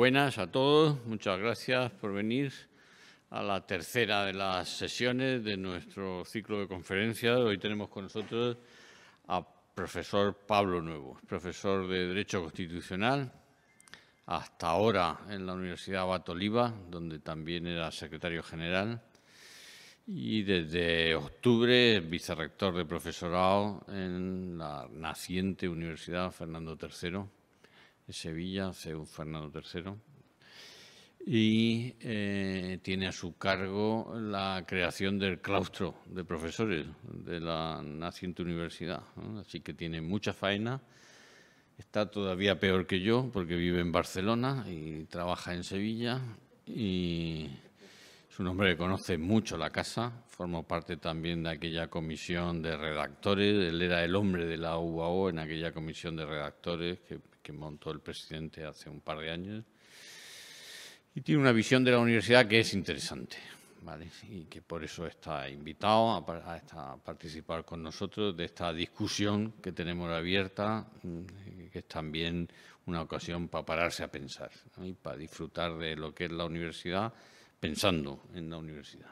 buenas a todos, muchas gracias por venir a la tercera de las sesiones de nuestro ciclo de conferencias. Hoy tenemos con nosotros a profesor Pablo Nuevo, profesor de Derecho Constitucional, hasta ahora en la Universidad Abat Oliva, donde también era secretario general, y desde octubre vicerrector de profesorado en la naciente Universidad Fernando III Sevilla, CEU Fernando III y eh, tiene a su cargo la creación del claustro de profesores de la naciente universidad. Así que tiene mucha faena. Está todavía peor que yo porque vive en Barcelona y trabaja en Sevilla y es un hombre que conoce mucho la casa, formó parte también de aquella comisión de redactores, él era el hombre de la UAO en aquella comisión de redactores que montó el presidente hace un par de años y tiene una visión de la universidad que es interesante. Y que por eso está invitado a, participar con nosotros de esta discusión que tenemos abierta, mm, que es también una ocasión para pararse a pensar y para disfrutar de lo que es la universidad pensando en la universidad.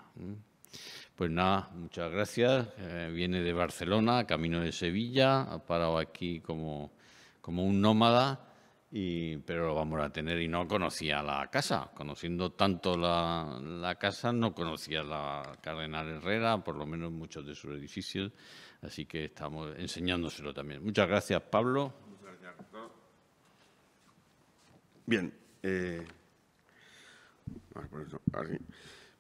Pues nada, muchas gracias. Eh, viene de Barcelona, camino de Sevilla, ha parado aquí como, como un nómada pero lo vamos a tener y no conocía la casa. Conociendo tanto la, casa, no conocía la Cardenal Herrera, por lo menos muchos de sus edificios, así que estamos enseñándoselo también. Muchas gracias, Pablo. Bien. Eh,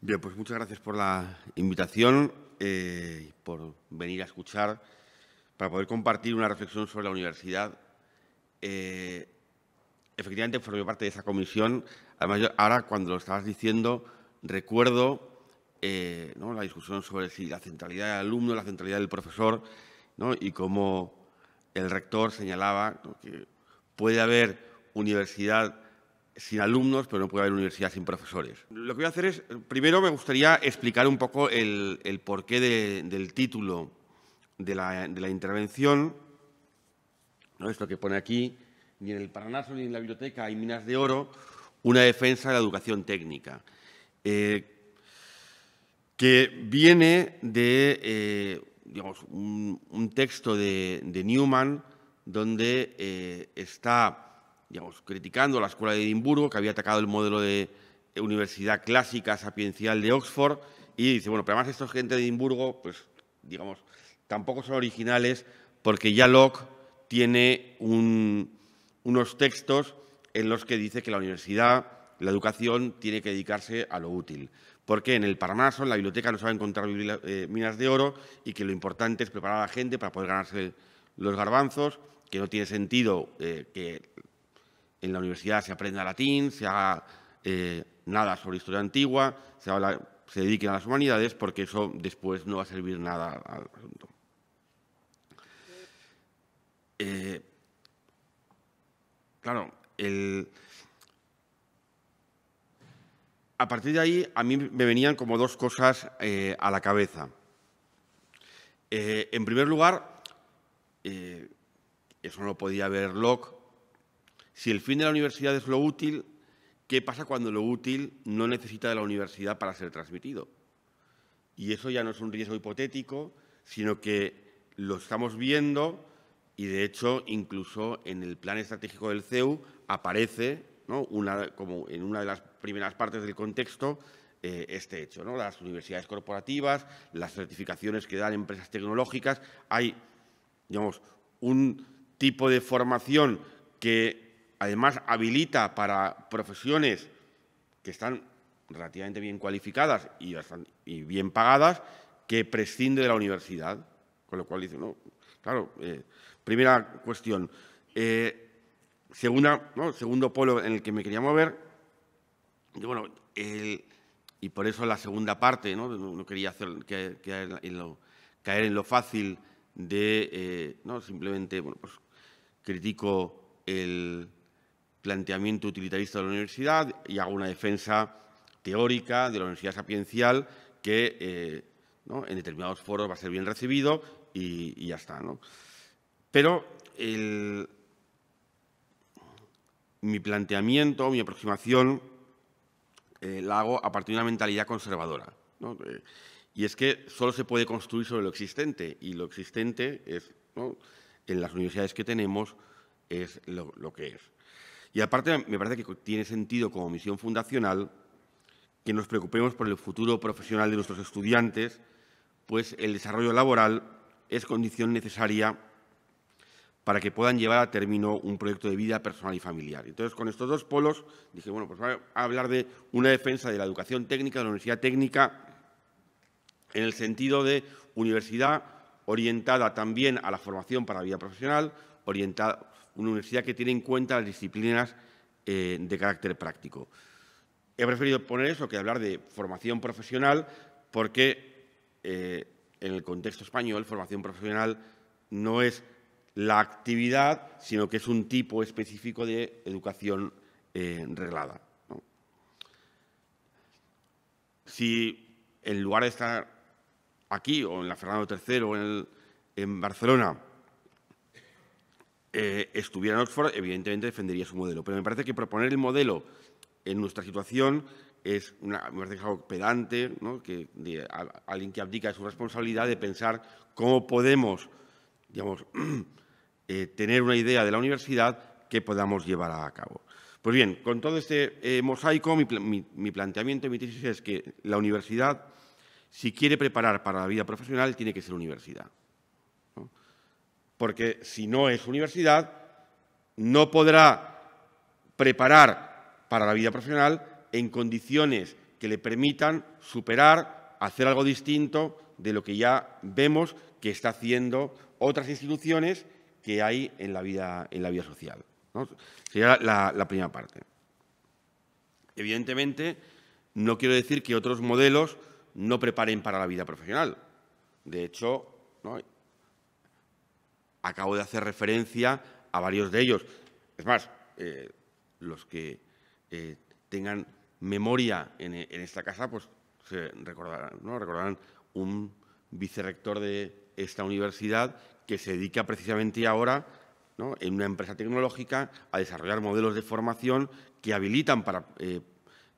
bien, pues muchas gracias por la invitación eh, por venir a escuchar para poder compartir una reflexión sobre la universidad. Eh, efectivamente formé parte de esa comisión. Además, ahora cuando lo estabas diciendo, recuerdo eh, la discusión sobre si la centralidad del alumno, la centralidad del profesor, y cómo el rector señalaba que puede haber universidad sin alumnos, pero no puede haber universidad sin profesores. Lo que voy a hacer es, primero me gustaría explicar un poco el, porqué del título de la intervención, ¿no? esto que pone aquí, ni en el Paranaso ni en la biblioteca hay minas de oro, una defensa de la educación técnica, eh, que viene de eh, un, texto de, Newman donde eh, está criticando la Escuela de Edimburgo, que había atacado el modelo de universidad clásica sapiencial de Oxford, y dice, bueno, pero además estos gente de Edimburgo, pues, digamos, tampoco son originales porque ya Locke tiene un, unos textos en los que dice que la universidad, la educación, tiene que dedicarse a lo útil. Porque en el Parnaso, en la biblioteca, no se va a encontrar eh, minas de oro y que lo importante es preparar a la gente para poder ganarse los garbanzos, que no tiene sentido eh, que en la universidad se aprenda latín, se haga eh, nada sobre historia antigua, se, se dediquen a las humanidades, porque eso después no va a servir nada al asunto. Claro, a partir de ahí a mí me venían como dos cosas eh, a la cabeza. Eh, en primer lugar, eh, eso no lo podía ver Locke, si el fin de la universidad es lo útil, ¿qué pasa cuando lo útil no necesita de la universidad para ser transmitido? Y eso ya no es un riesgo hipotético, sino que lo estamos viendo y de hecho incluso en el plan estratégico del CEU aparece, como en una de las primeras partes del contexto, eh, este hecho. Las universidades corporativas, las certificaciones que dan empresas tecnológicas, hay digamos, un tipo de formación que además habilita para profesiones que están relativamente bien cualificadas y, y bien pagadas, que prescinde de la universidad. Con lo cual dice, no, claro, eh, Primera cuestión. Eh, segunda, segundo polo en el que me quería mover, bueno, y por eso la segunda parte, no, quería hacer, caer, en lo, fácil de, eh, no, simplemente, bueno, pues critico el planteamiento utilitarista de la universidad y hago una defensa teórica de la universidad sapiencial que eh, en determinados foros va a ser bien recibido y, y ya está. ¿no? Pero mi planteamiento, mi aproximación, eh, la hago a partir de una mentalidad conservadora. Eh, y es que solo se puede construir sobre lo existente, y lo existente es, en las universidades que tenemos, es lo, lo que es. Y aparte, me parece que tiene sentido como misión fundacional que nos preocupemos por el futuro profesional de nuestros estudiantes, pues el desarrollo laboral es condición necesaria para que puedan llevar a término un proyecto de vida personal y familiar. Entonces, con estos dos polos, dije, bueno, pues voy a hablar de una defensa de la educación técnica, de la universidad técnica, en el sentido de universidad orientada también a la formación para la vida profesional, orientada, una universidad que tiene en cuenta las disciplinas eh, de carácter práctico. He preferido poner eso que hablar de formación profesional porque eh, en el contexto español formación profesional no es la actividad, sino que es un tipo específico de educación eh, reglada. Si en lugar de estar aquí o en la Fernando III o en, Barcelona eh, estuviera en Oxford, evidentemente defendería su modelo. Pero me parece que proponer el modelo en nuestra situación es, una, me parece algo pedante, que alguien que abdica de su responsabilidad de pensar cómo podemos, digamos, Eh, tener una idea de la universidad que podamos llevar a cabo. Pues bien, con todo este eh, mosaico, mi, planteamiento y mi tesis es que la universidad, si quiere preparar para la vida profesional, tiene que ser universidad. Porque si no es universidad, no podrá preparar para la vida profesional en condiciones que le permitan superar, hacer algo distinto de lo que ya vemos que está haciendo otras instituciones que hay en la vida, en la vida social. Sería la, primera parte. Evidentemente, no quiero decir que otros modelos no preparen para la vida profesional. De hecho, acabo de hacer referencia a varios de ellos. Es más, eh, los que eh, tengan memoria en, esta casa, pues se recordarán, ¿no? recordarán un vicerrector de esta universidad que se dedica precisamente ahora, en una empresa tecnológica, a desarrollar modelos de formación que habilitan para eh,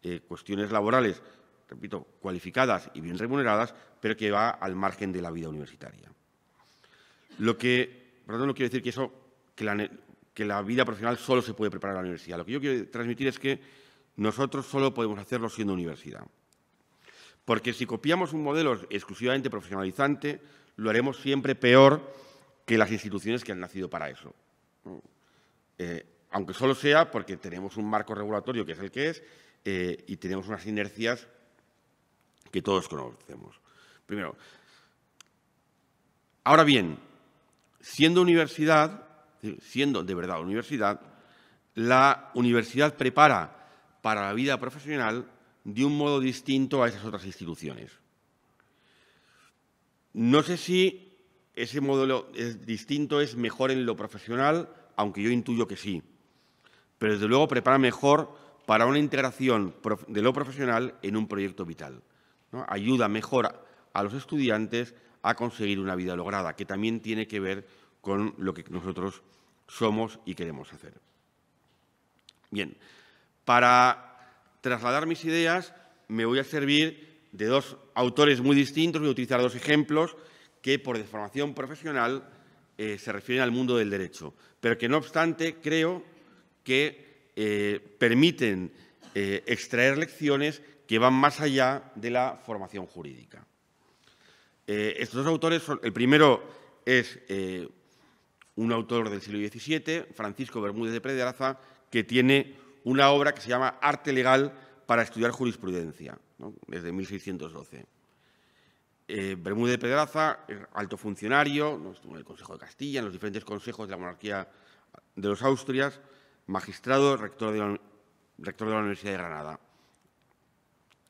eh, cuestiones laborales, repito, cualificadas y bien remuneradas, pero que va al margen de la vida universitaria. Lo que, tanto, no quiero decir que eso, que la, que la vida profesional solo se puede preparar en la universidad. Lo que yo quiero transmitir es que nosotros solo podemos hacerlo siendo universidad. Porque si copiamos un modelo exclusivamente profesionalizante, lo haremos siempre peor que las instituciones que han nacido para eso. Eh, aunque solo sea porque tenemos un marco regulatorio que es el que es eh, y tenemos unas inercias que todos conocemos. Primero, ahora bien, siendo universidad, siendo de verdad universidad, la universidad prepara para la vida profesional de un modo distinto a esas otras instituciones. No sé si ese modelo es distinto es mejor en lo profesional, aunque yo intuyo que sí. Pero desde luego prepara mejor para una integración de lo profesional en un proyecto vital. Ayuda mejor a los estudiantes a conseguir una vida lograda, que también tiene que ver con lo que nosotros somos y queremos hacer. Bien, para trasladar mis ideas me voy a servir de dos autores muy distintos, voy a utilizar dos ejemplos que por deformación profesional eh, se refieren al mundo del derecho, pero que no obstante creo que eh, permiten eh, extraer lecciones que van más allá de la formación jurídica. estos dos autores, son, el primero es un autor del siglo XVII, Francisco Bermúdez de Pedraza, que tiene una obra que se llama Arte Legal para estudiar jurisprudencia, desde 1612. Eh, Bermúdez de Pedraza, alto funcionario, en el Consejo de Castilla, en los diferentes consejos de la monarquía de los Austrias, magistrado, rector de la, rector de la Universidad de Granada.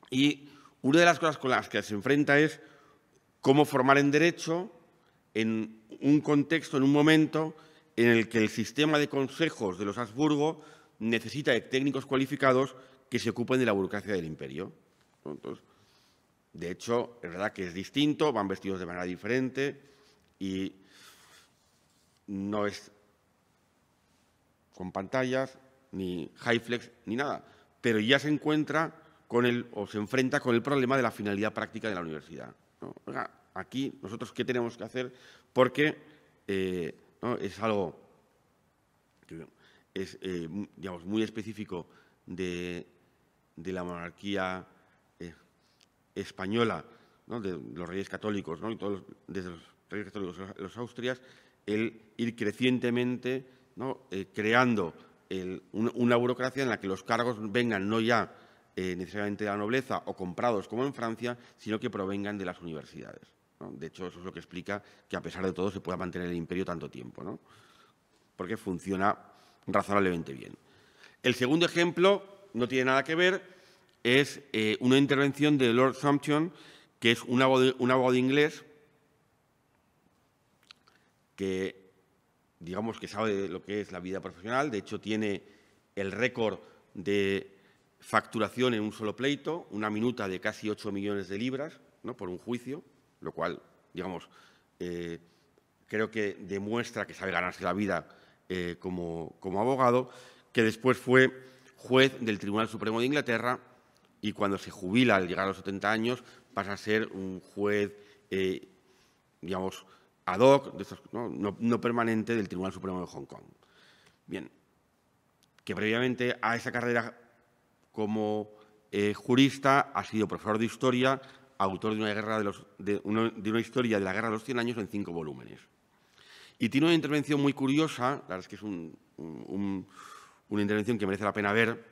Y una de las cosas con las que se enfrenta es cómo formar en derecho en un contexto, en un momento en el que el sistema de consejos de los Habsburgo necesita de técnicos cualificados que se ocupen de la burocracia del imperio. Entonces, de hecho, es verdad que es distinto, van vestidos de manera diferente y no es con pantallas, ni Highflex, ni nada, pero ya se encuentra con el, o se enfrenta con el problema de la finalidad práctica de la universidad. aquí nosotros qué tenemos que hacer porque eh, es algo eh, digamos, muy específico de, la monarquía española, de los reyes católicos, y todos desde los reyes católicos los austrias, el ir crecientemente creando una burocracia en la que los cargos vengan no ya eh, necesariamente de la nobleza o comprados como en Francia, sino que provengan de las universidades. De hecho, eso es lo que explica que a pesar de todo se pueda mantener el imperio tanto tiempo, ¿no? porque funciona razonablemente bien. El segundo ejemplo no tiene nada que ver, es eh, una intervención de Lord Sumption, que es un abogado inglés que digamos que sabe lo que es la vida profesional, de hecho tiene el récord de facturación en un solo pleito, una minuta de casi 8 millones de libras ¿no? por un juicio, lo cual, digamos, eh, creo que demuestra que sabe ganarse la vida eh, como, abogado, que después fue juez del Tribunal Supremo de Inglaterra y cuando se jubila al llegar a los 70 años pasa a ser un juez, eh, digamos, ad hoc, no, permanente del Tribunal Supremo de Hong Kong. Bien, que previamente a esa carrera como eh, jurista ha sido profesor de historia, autor de una, guerra de, los, de, una historia de la Guerra de los Cien Años en cinco volúmenes. Y tiene una intervención muy curiosa, la verdad es que es una intervención que merece la pena ver,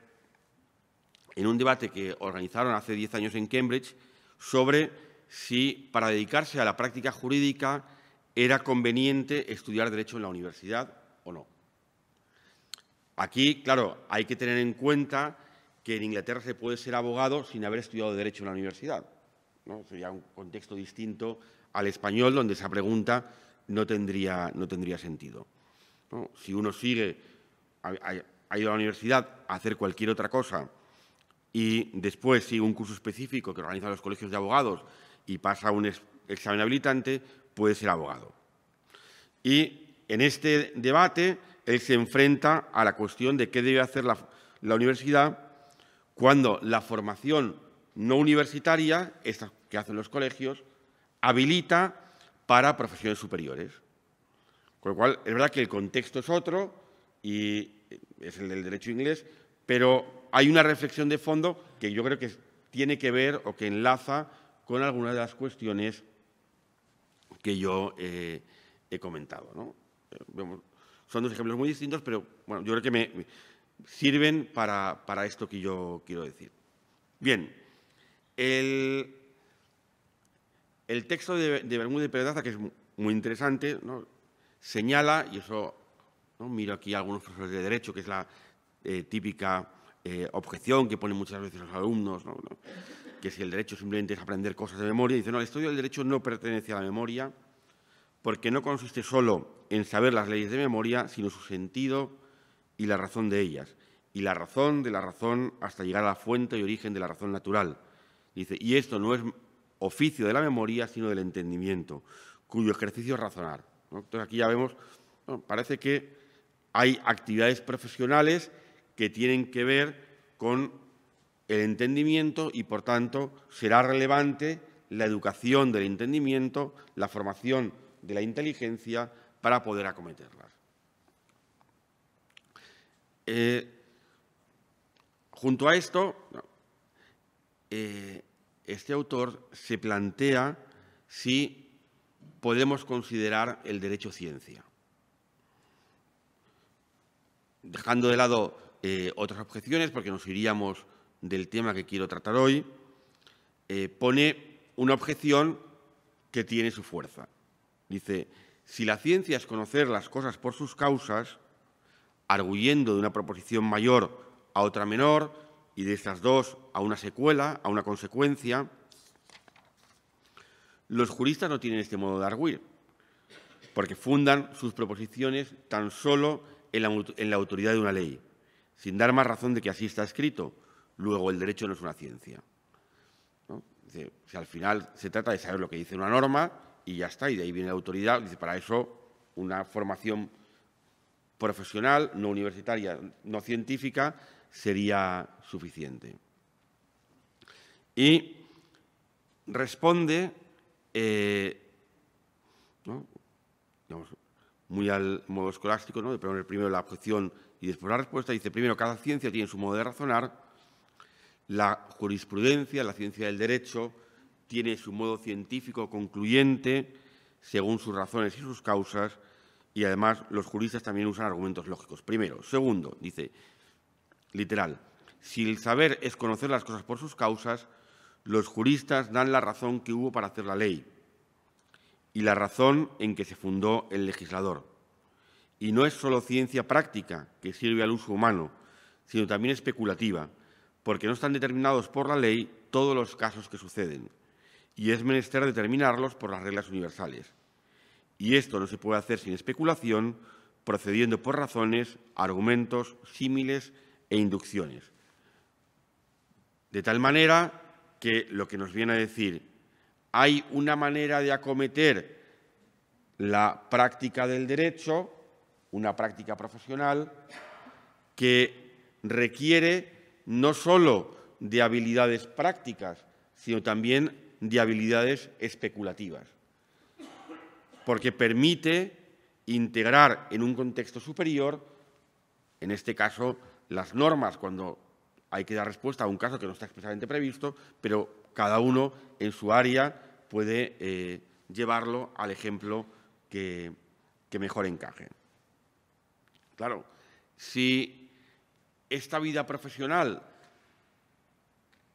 en un debate que organizaron hace diez años en Cambridge sobre si para dedicarse a la práctica jurídica era conveniente estudiar Derecho en la universidad o no. Aquí, claro, hay que tener en cuenta que en Inglaterra se puede ser abogado sin haber estudiado Derecho en la universidad. ¿no? Sería un contexto distinto al español, donde esa pregunta no tendría, no tendría sentido. Si uno sigue, ha, ido a la universidad a hacer cualquier otra cosa y después sigue un curso específico que organizan los colegios de abogados y pasa un examen habilitante, puede ser abogado. Y en este debate él se enfrenta a la cuestión de qué debe hacer la, universidad cuando la formación no universitaria, esta que hacen los colegios, habilita para profesiones superiores. Con lo cual, es verdad que el contexto es otro y es el del derecho inglés, pero hay una reflexión de fondo que yo creo que tiene que ver o que enlaza con algunas de las cuestiones que yo eh, he comentado. Eh, son dos ejemplos muy distintos, pero bueno, yo creo que me sirven para, esto que yo quiero decir. Bien, el, texto de, de Bermúdez y Pedraza, que es muy interesante, señala, y eso miro aquí a algunos profesores de Derecho, que es la eh, típica objeción que ponen muchas veces los alumnos, que si el derecho simplemente es aprender cosas de memoria, dice, no, el estudio del derecho no pertenece a la memoria porque no consiste solo en saber las leyes de memoria, sino su sentido y la razón de ellas, y la razón de la razón hasta llegar a la fuente y origen de la razón natural. Dice, y esto no es oficio de la memoria, sino del entendimiento, cuyo ejercicio es razonar. Entonces aquí ya vemos, parece que hay actividades profesionales que tienen que ver con el entendimiento y, por tanto, será relevante la educación del entendimiento, la formación de la inteligencia para poder acometerlas. Eh, junto a esto, eh, este autor se plantea si podemos considerar el derecho ciencia. Dejando de lado eh, otras objeciones, porque nos iríamos del tema que quiero tratar hoy, eh, pone una objeción que tiene su fuerza. Dice, si la ciencia es conocer las cosas por sus causas, arguyendo de una proposición mayor a otra menor y de estas dos a una secuela, a una consecuencia, los juristas no tienen este modo de arguir, porque fundan sus proposiciones tan solo en la, en la autoridad de una ley, sin dar más razón de que así está escrito, Luego, el derecho no es una ciencia. si al final se trata de saber lo que dice una norma y ya está, y de ahí viene la autoridad. Dice, para eso una formación profesional, no universitaria, no científica, sería suficiente. Y responde, eh, muy al modo escolástico, ¿no? de poner primero la objeción y después la respuesta, dice, primero, cada ciencia tiene su modo de razonar, la jurisprudencia, la ciencia del derecho, tiene su modo científico concluyente, según sus razones y sus causas, y además los juristas también usan argumentos lógicos. Primero. Segundo, dice, literal, si el saber es conocer las cosas por sus causas, los juristas dan la razón que hubo para hacer la ley y la razón en que se fundó el legislador. Y no es solo ciencia práctica que sirve al uso humano, sino también especulativa, porque no están determinados por la ley todos los casos que suceden, y es menester determinarlos por las reglas universales. Y esto no se puede hacer sin especulación, procediendo por razones, argumentos, símiles e inducciones. De tal manera que lo que nos viene a decir, hay una manera de acometer la práctica del derecho, una práctica profesional, que requiere no solo de habilidades prácticas, sino también de habilidades especulativas, porque permite integrar en un contexto superior, en este caso, las normas cuando hay que dar respuesta a un caso que no está expresamente previsto, pero cada uno en su área puede eh, llevarlo al ejemplo que, que mejor encaje. Claro, si esta vida profesional,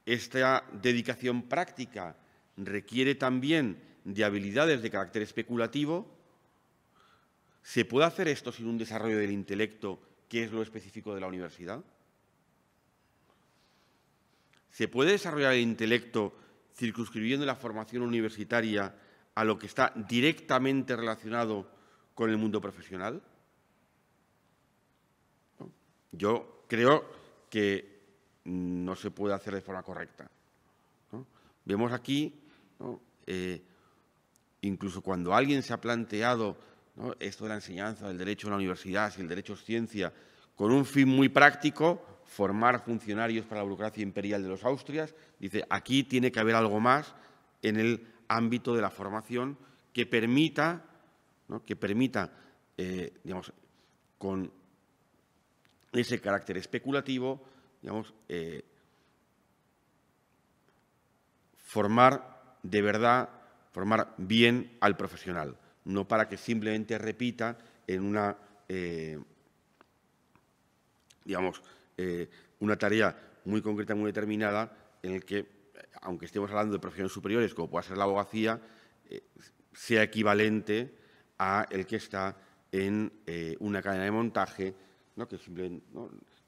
esta dedicación práctica requiere también de habilidades de carácter especulativo, ¿se puede hacer esto sin un desarrollo del intelecto, que es lo específico de la universidad? ¿Se puede desarrollar el intelecto circunscribiendo la formación universitaria a lo que está directamente relacionado con el mundo profesional? Yo creo que no se puede hacer de forma correcta. Vemos aquí, eh, incluso cuando alguien se ha planteado esto de la enseñanza del derecho en la universidad, si el derecho es ciencia, con un fin muy práctico, formar funcionarios para la burocracia imperial de los Austrias. Dice, aquí tiene que haber algo más en el ámbito de la formación que permita, que permita eh, digamos, con ese carácter especulativo, digamos, eh, formar de verdad, formar bien al profesional, no para que simplemente repita en una, eh, digamos, eh, una tarea muy concreta, muy determinada, en el que, aunque estemos hablando de profesiones superiores, como pueda ser la abogacía, sea equivalente a el que está en una cadena de montaje, Que,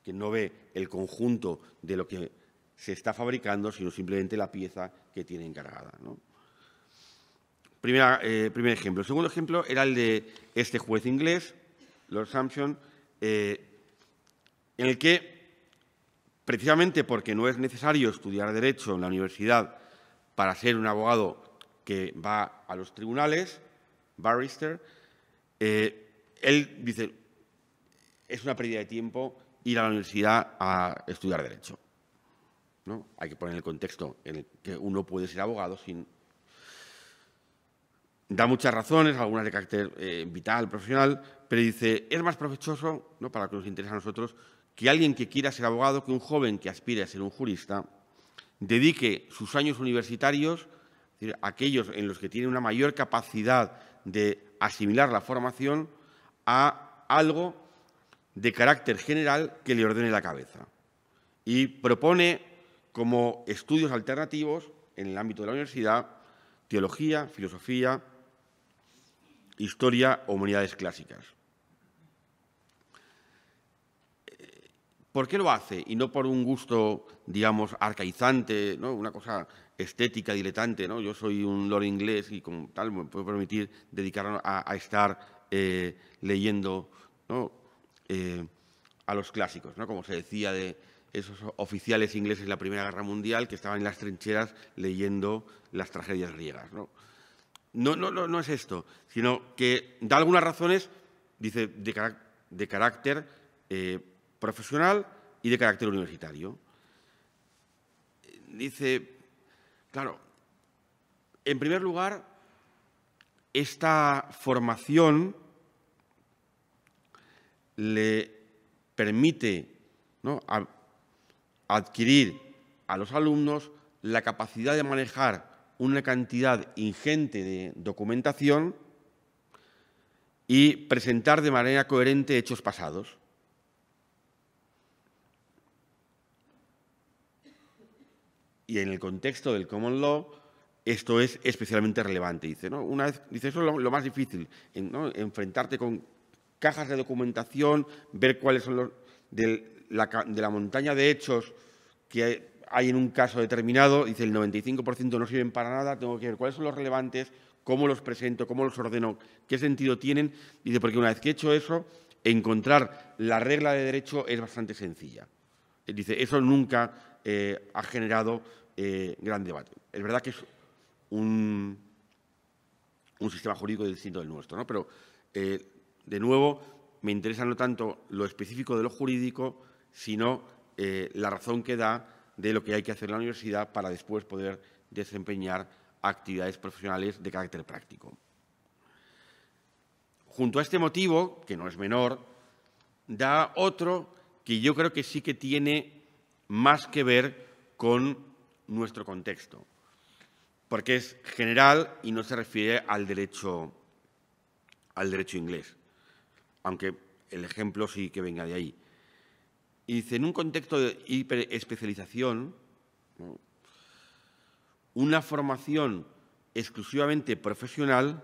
que no ve el conjunto de lo que se está fabricando, sino simplemente la pieza que tiene encargada. primer ejemplo. El segundo ejemplo era el de este juez inglés, Lord Sampson, en el que precisamente porque no es necesario estudiar Derecho en la universidad para ser un abogado que va a los tribunales, barrister, eh, él dice, es una pérdida de tiempo ir a la universidad a estudiar Derecho. ¿no? Hay que poner el contexto en el que uno puede ser abogado sin... Da muchas razones, algunas de carácter eh, vital, profesional, pero dice, es más provechoso, ¿no? para lo que nos interesa a nosotros, que alguien que quiera ser abogado, que un joven que aspire a ser un jurista, dedique sus años universitarios, aquellos en los que tiene una mayor capacidad de asimilar la formación, a algo de carácter general que le ordene la cabeza. Y propone como estudios alternativos en el ámbito de la universidad teología, filosofía, historia o humanidades clásicas. ¿Por qué lo hace? Y no por un gusto, digamos, arcaizante, ¿no? una cosa estética, diletante. ¿no? Yo soy un lord inglés y como tal me puedo permitir dedicarme a, estar eh, leyendo eh, a los clásicos, ¿no? como se decía de esos oficiales ingleses en la Primera Guerra Mundial que estaban en las trincheras leyendo las tragedias griegas. No, no, no, no es esto, sino que da algunas razones, dice, de carácter de carácter eh, profesional y de carácter universitario. Dice, claro, en primer lugar, esta formación le permite adquirir a los alumnos la capacidad de manejar una cantidad ingente de documentación y presentar de manera coherente hechos pasados. Y en el contexto del common law, esto es especialmente relevante. Dice. Una vez, dice eso es lo, más difícil, enfrentarte con cajas de documentación, ver cuáles son los de la, montaña de hechos que hay en un caso determinado, dice el 95% no sirven para nada, tengo que ver cuáles son los relevantes, cómo los presento, cómo los ordeno, qué sentido tienen. Dice, porque una vez que he hecho eso, encontrar la regla de derecho es bastante sencilla. Dice, eso nunca eh, ha generado eh, gran debate. Es verdad que es un, un sistema jurídico distinto del nuestro, ¿no? pero eh, de nuevo, me interesa no tanto lo específico de lo jurídico, sino eh, la razón que da de lo que hay que hacer en la universidad para después poder desempeñar actividades profesionales de carácter práctico. Junto a este motivo, que no es menor, da otro que yo creo que sí que tiene más que ver con nuestro contexto, porque es general y no se refiere al derecho, al derecho inglés aunque el ejemplo sí que venga de ahí. Y dice, en un contexto de hiperespecialización, una formación exclusivamente profesional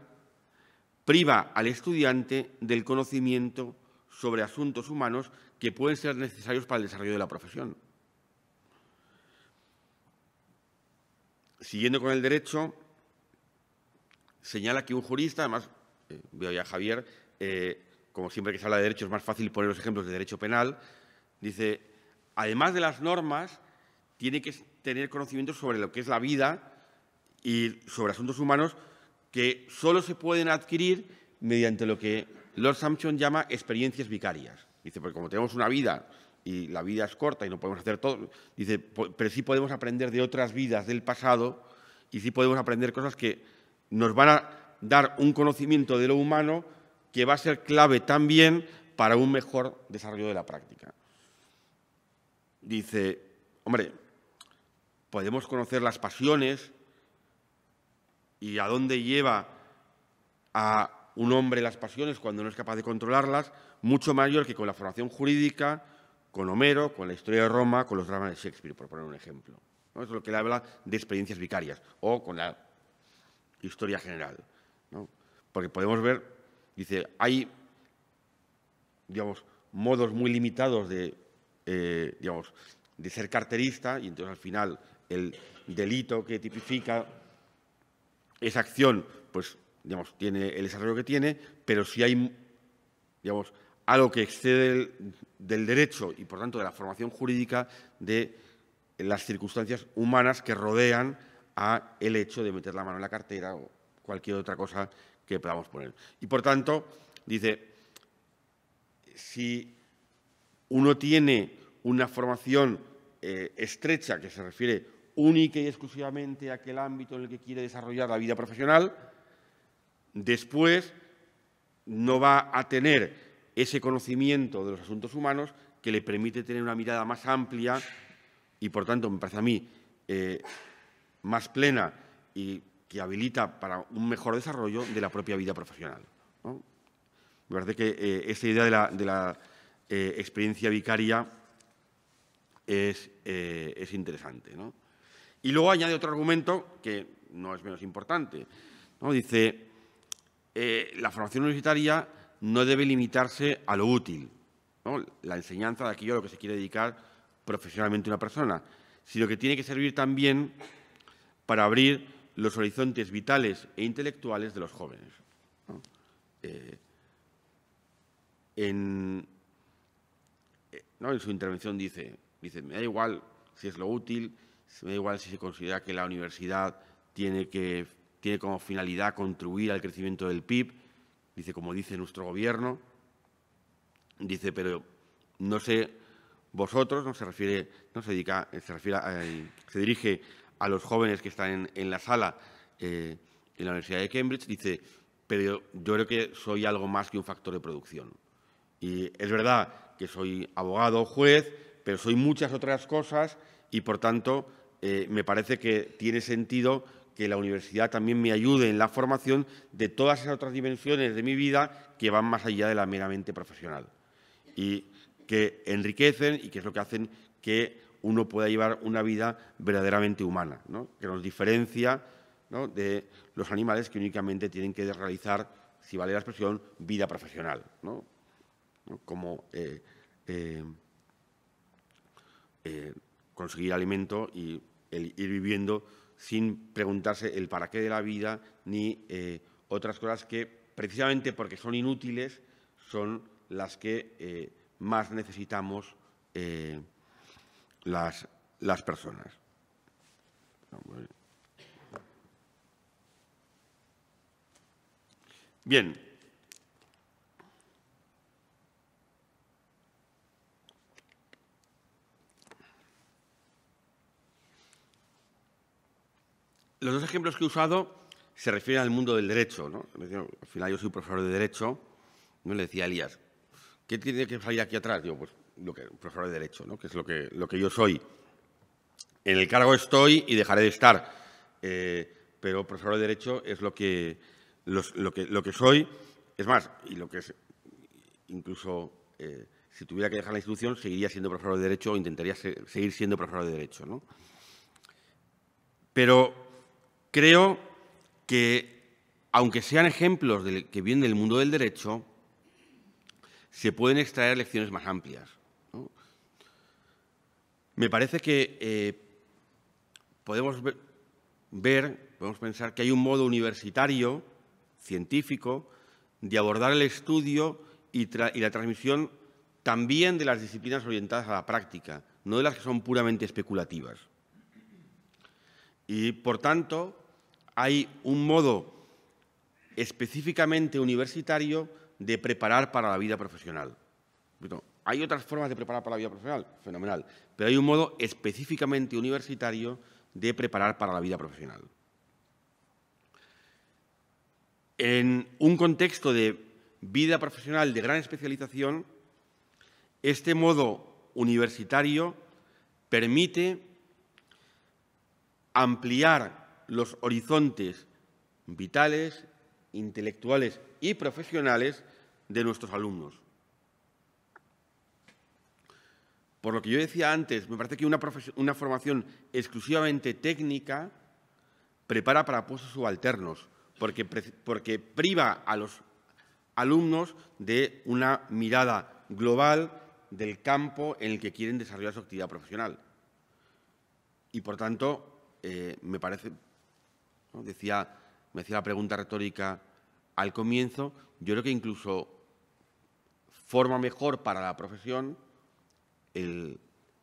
priva al estudiante del conocimiento sobre asuntos humanos que pueden ser necesarios para el desarrollo de la profesión. Siguiendo con el derecho, señala que un jurista, además eh, veo ya a Javier, eh, como siempre que se habla de derecho es más fácil poner los ejemplos de derecho penal, dice, además de las normas, tiene que tener conocimiento sobre lo que es la vida y sobre asuntos humanos que solo se pueden adquirir mediante lo que Lord Sampson llama experiencias vicarias. Dice, porque como tenemos una vida y la vida es corta y no podemos hacer todo, dice, pero sí podemos aprender de otras vidas del pasado y sí podemos aprender cosas que nos van a dar un conocimiento de lo humano que va a ser clave también para un mejor desarrollo de la práctica. Dice, hombre, podemos conocer las pasiones y a dónde lleva a un hombre las pasiones cuando no es capaz de controlarlas, mucho mayor que con la formación jurídica, con Homero, con la historia de Roma, con los dramas de Shakespeare, por poner un ejemplo. Eso es lo que le habla de experiencias vicarias o con la historia general. Porque podemos ver Dice, hay, digamos, modos muy limitados de, eh, digamos, de ser carterista y entonces al final el delito que tipifica esa acción, pues, digamos, tiene el desarrollo que tiene, pero si hay, digamos, algo que excede del, derecho y, por tanto, de la formación jurídica de las circunstancias humanas que rodean a el hecho de meter la mano en la cartera o cualquier otra cosa que podamos poner. Y por tanto, dice, si uno tiene una formación eh, estrecha que se refiere única y exclusivamente a aquel ámbito en el que quiere desarrollar la vida profesional, después no va a tener ese conocimiento de los asuntos humanos que le permite tener una mirada más amplia y, por tanto, me parece a mí, eh, más plena y que habilita para un mejor desarrollo de la propia vida profesional. Me parece que eh, esta idea de la, eh, experiencia vicaria es, eh, interesante. Y luego añade otro argumento que no es menos importante. Dice, la formación universitaria no debe limitarse a lo útil, la enseñanza de aquello a lo que se quiere dedicar profesionalmente una persona, sino que tiene que servir también para abrir los horizontes vitales e intelectuales de los jóvenes. Eh, en, eh, en, su intervención dice, dice, me da igual si es lo útil, me da igual si se considera que la universidad tiene, que, tiene como finalidad contribuir al crecimiento del PIB, dice, como dice nuestro gobierno, dice, pero no sé, vosotros, no se refiere, no se dedica, se refiere, se dirige a los jóvenes que están en, la sala eh, en la Universidad de Cambridge, dice, pero yo creo que soy algo más que un factor de producción. Y es verdad que soy abogado, juez, pero soy muchas otras cosas y, por tanto, eh, me parece que tiene sentido que la universidad también me ayude en la formación de todas esas otras dimensiones de mi vida que van más allá de la meramente profesional y que enriquecen y que es lo que hacen que uno pueda llevar una vida verdaderamente humana, que nos diferencia de los animales que únicamente tienen que realizar, si vale la expresión, vida profesional, como eh, eh, eh, conseguir alimento y ir viviendo sin preguntarse el para qué de la vida ni otras cosas que, precisamente porque son inútiles, son las que más necesitamos las, las personas. Bien. Los dos ejemplos que he usado se refieren al mundo del derecho. ¿no? Al final yo soy profesor de derecho. ¿no? Le decía a Elías, ¿qué tiene que salir aquí atrás? Digo, pues lo que, profesor de derecho, ¿no? que es lo que, lo que yo soy. En el cargo estoy y dejaré de estar, eh, pero profesor de derecho es lo que, lo, que, lo que soy. Es más, y lo que es, incluso eh, si tuviera que dejar la institución, seguiría siendo profesor de derecho o intentaría seguir siendo profesor de derecho. ¿no? Pero creo que, aunque sean ejemplos que vienen del mundo del derecho, se pueden extraer lecciones más amplias. Me parece que eh, podemos ver, podemos pensar que hay un modo universitario, científico, de abordar el estudio y, la transmisión también de las disciplinas orientadas a la práctica, no de las que son puramente especulativas. Y, por tanto, hay un modo específicamente universitario de preparar para la vida profesional. Hay otras formas de preparar para la vida profesional, fenomenal, pero hay un modo específicamente universitario de preparar para la vida profesional. En un contexto de vida profesional de gran especialización, este modo universitario permite ampliar los horizontes vitales, intelectuales y profesionales de nuestros alumnos. Por lo que yo decía antes, me parece que una, formación exclusivamente técnica prepara para puestos subalternos, porque, priva a los alumnos de una mirada global del campo en el que quieren desarrollar su actividad profesional. Y, por tanto, eh, me parece, decía, me decía la pregunta retórica al comienzo, yo creo que incluso forma mejor para la profesión el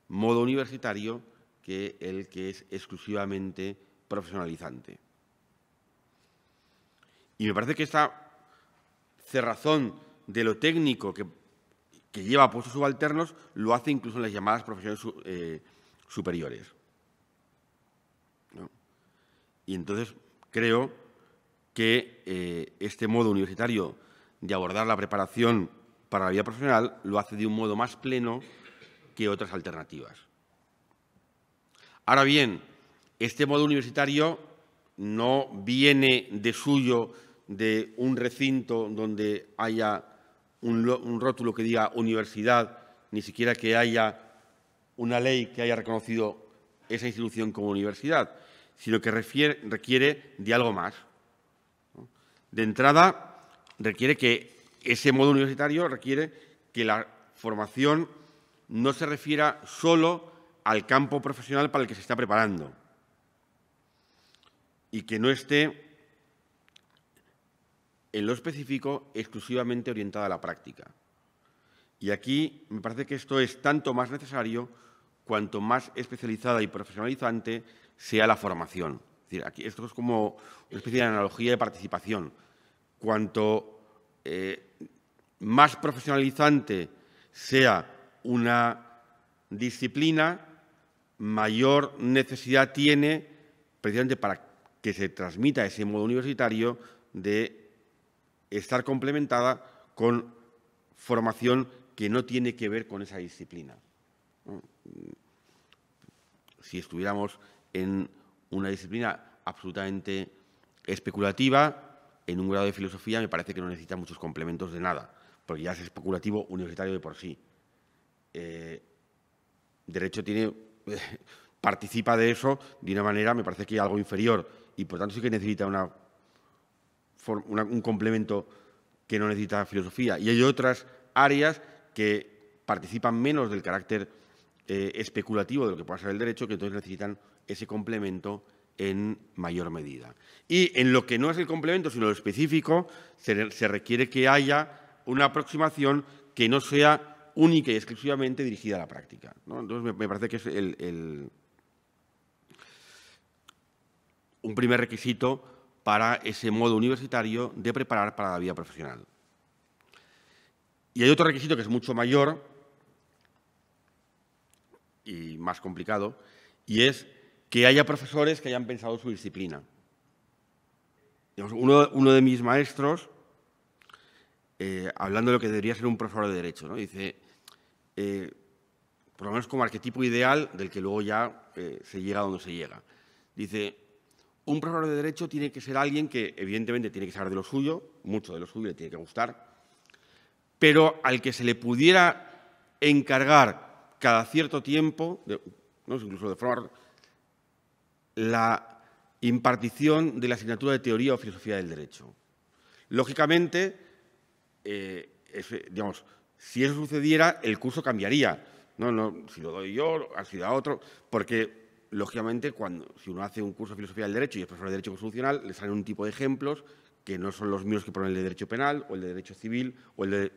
modo universitario que el que es exclusivamente profesionalizante. Y me parece que esta cerrazón de lo técnico que, lleva a puestos subalternos lo hace incluso en las llamadas profesiones eh, superiores. Y entonces creo que eh, este modo universitario de abordar la preparación para la vida profesional lo hace de un modo más pleno que otras alternativas. Ahora bien, este modo universitario no viene de suyo de un recinto donde haya un, rótulo que diga universidad, ni siquiera que haya una ley que haya reconocido esa institución como universidad, sino que requiere de algo más. De entrada, requiere que ese modo universitario requiere que la formación no se refiera solo al campo profesional para el que se está preparando y que no esté en lo específico exclusivamente orientada a la práctica. Y aquí me parece que esto es tanto más necesario cuanto más especializada y profesionalizante sea la formación. aquí esto es como una especie de analogía de participación. Cuanto eh, más profesionalizante sea una disciplina, mayor necesidad tiene, precisamente para que se transmita ese modo universitario, de estar complementada con formación que no tiene que ver con esa disciplina. Si estuviéramos en una disciplina absolutamente especulativa, en un grado de filosofía me parece que no necesita muchos complementos de nada, porque ya es especulativo universitario de por sí. Eh, derecho tiene, participa de eso de una manera, me parece que algo inferior, y por tanto sí que necesita una, un complemento que no necesita filosofía. Y hay otras áreas que participan menos del carácter eh, especulativo de lo que pueda ser el derecho, que entonces necesitan ese complemento en mayor medida. Y en lo que no es el complemento, sino lo específico, se, requiere que haya una aproximación que no sea única y exclusivamente dirigida a la práctica. Entonces, me, parece que es un primer requisito para ese modo universitario de preparar para la vida profesional. Y hay otro requisito que es mucho mayor y más complicado, y es que haya profesores que hayan pensado su disciplina. Uno, de mis maestros, eh, hablando de lo que debería ser un profesor de Derecho, ¿no? dice, eh, por lo menos como arquetipo ideal del que luego ya eh, se llega a donde se llega. Dice, un profesor de Derecho tiene que ser alguien que evidentemente tiene que saber de lo suyo, mucho de lo suyo, le tiene que gustar, pero al que se le pudiera encargar cada cierto tiempo, incluso de forma la impartición de la asignatura de Teoría o Filosofía del Derecho. Lógicamente, eh, digamos, si eso sucediera, el curso cambiaría. No, no, si lo doy yo, si lo da otro, porque, lógicamente, cuando, si uno hace un curso de Filosofía del Derecho y es profesor de Derecho Constitucional, le salen un tipo de ejemplos que no son los míos que ponen el de Derecho Penal o el de Derecho Civil o el de...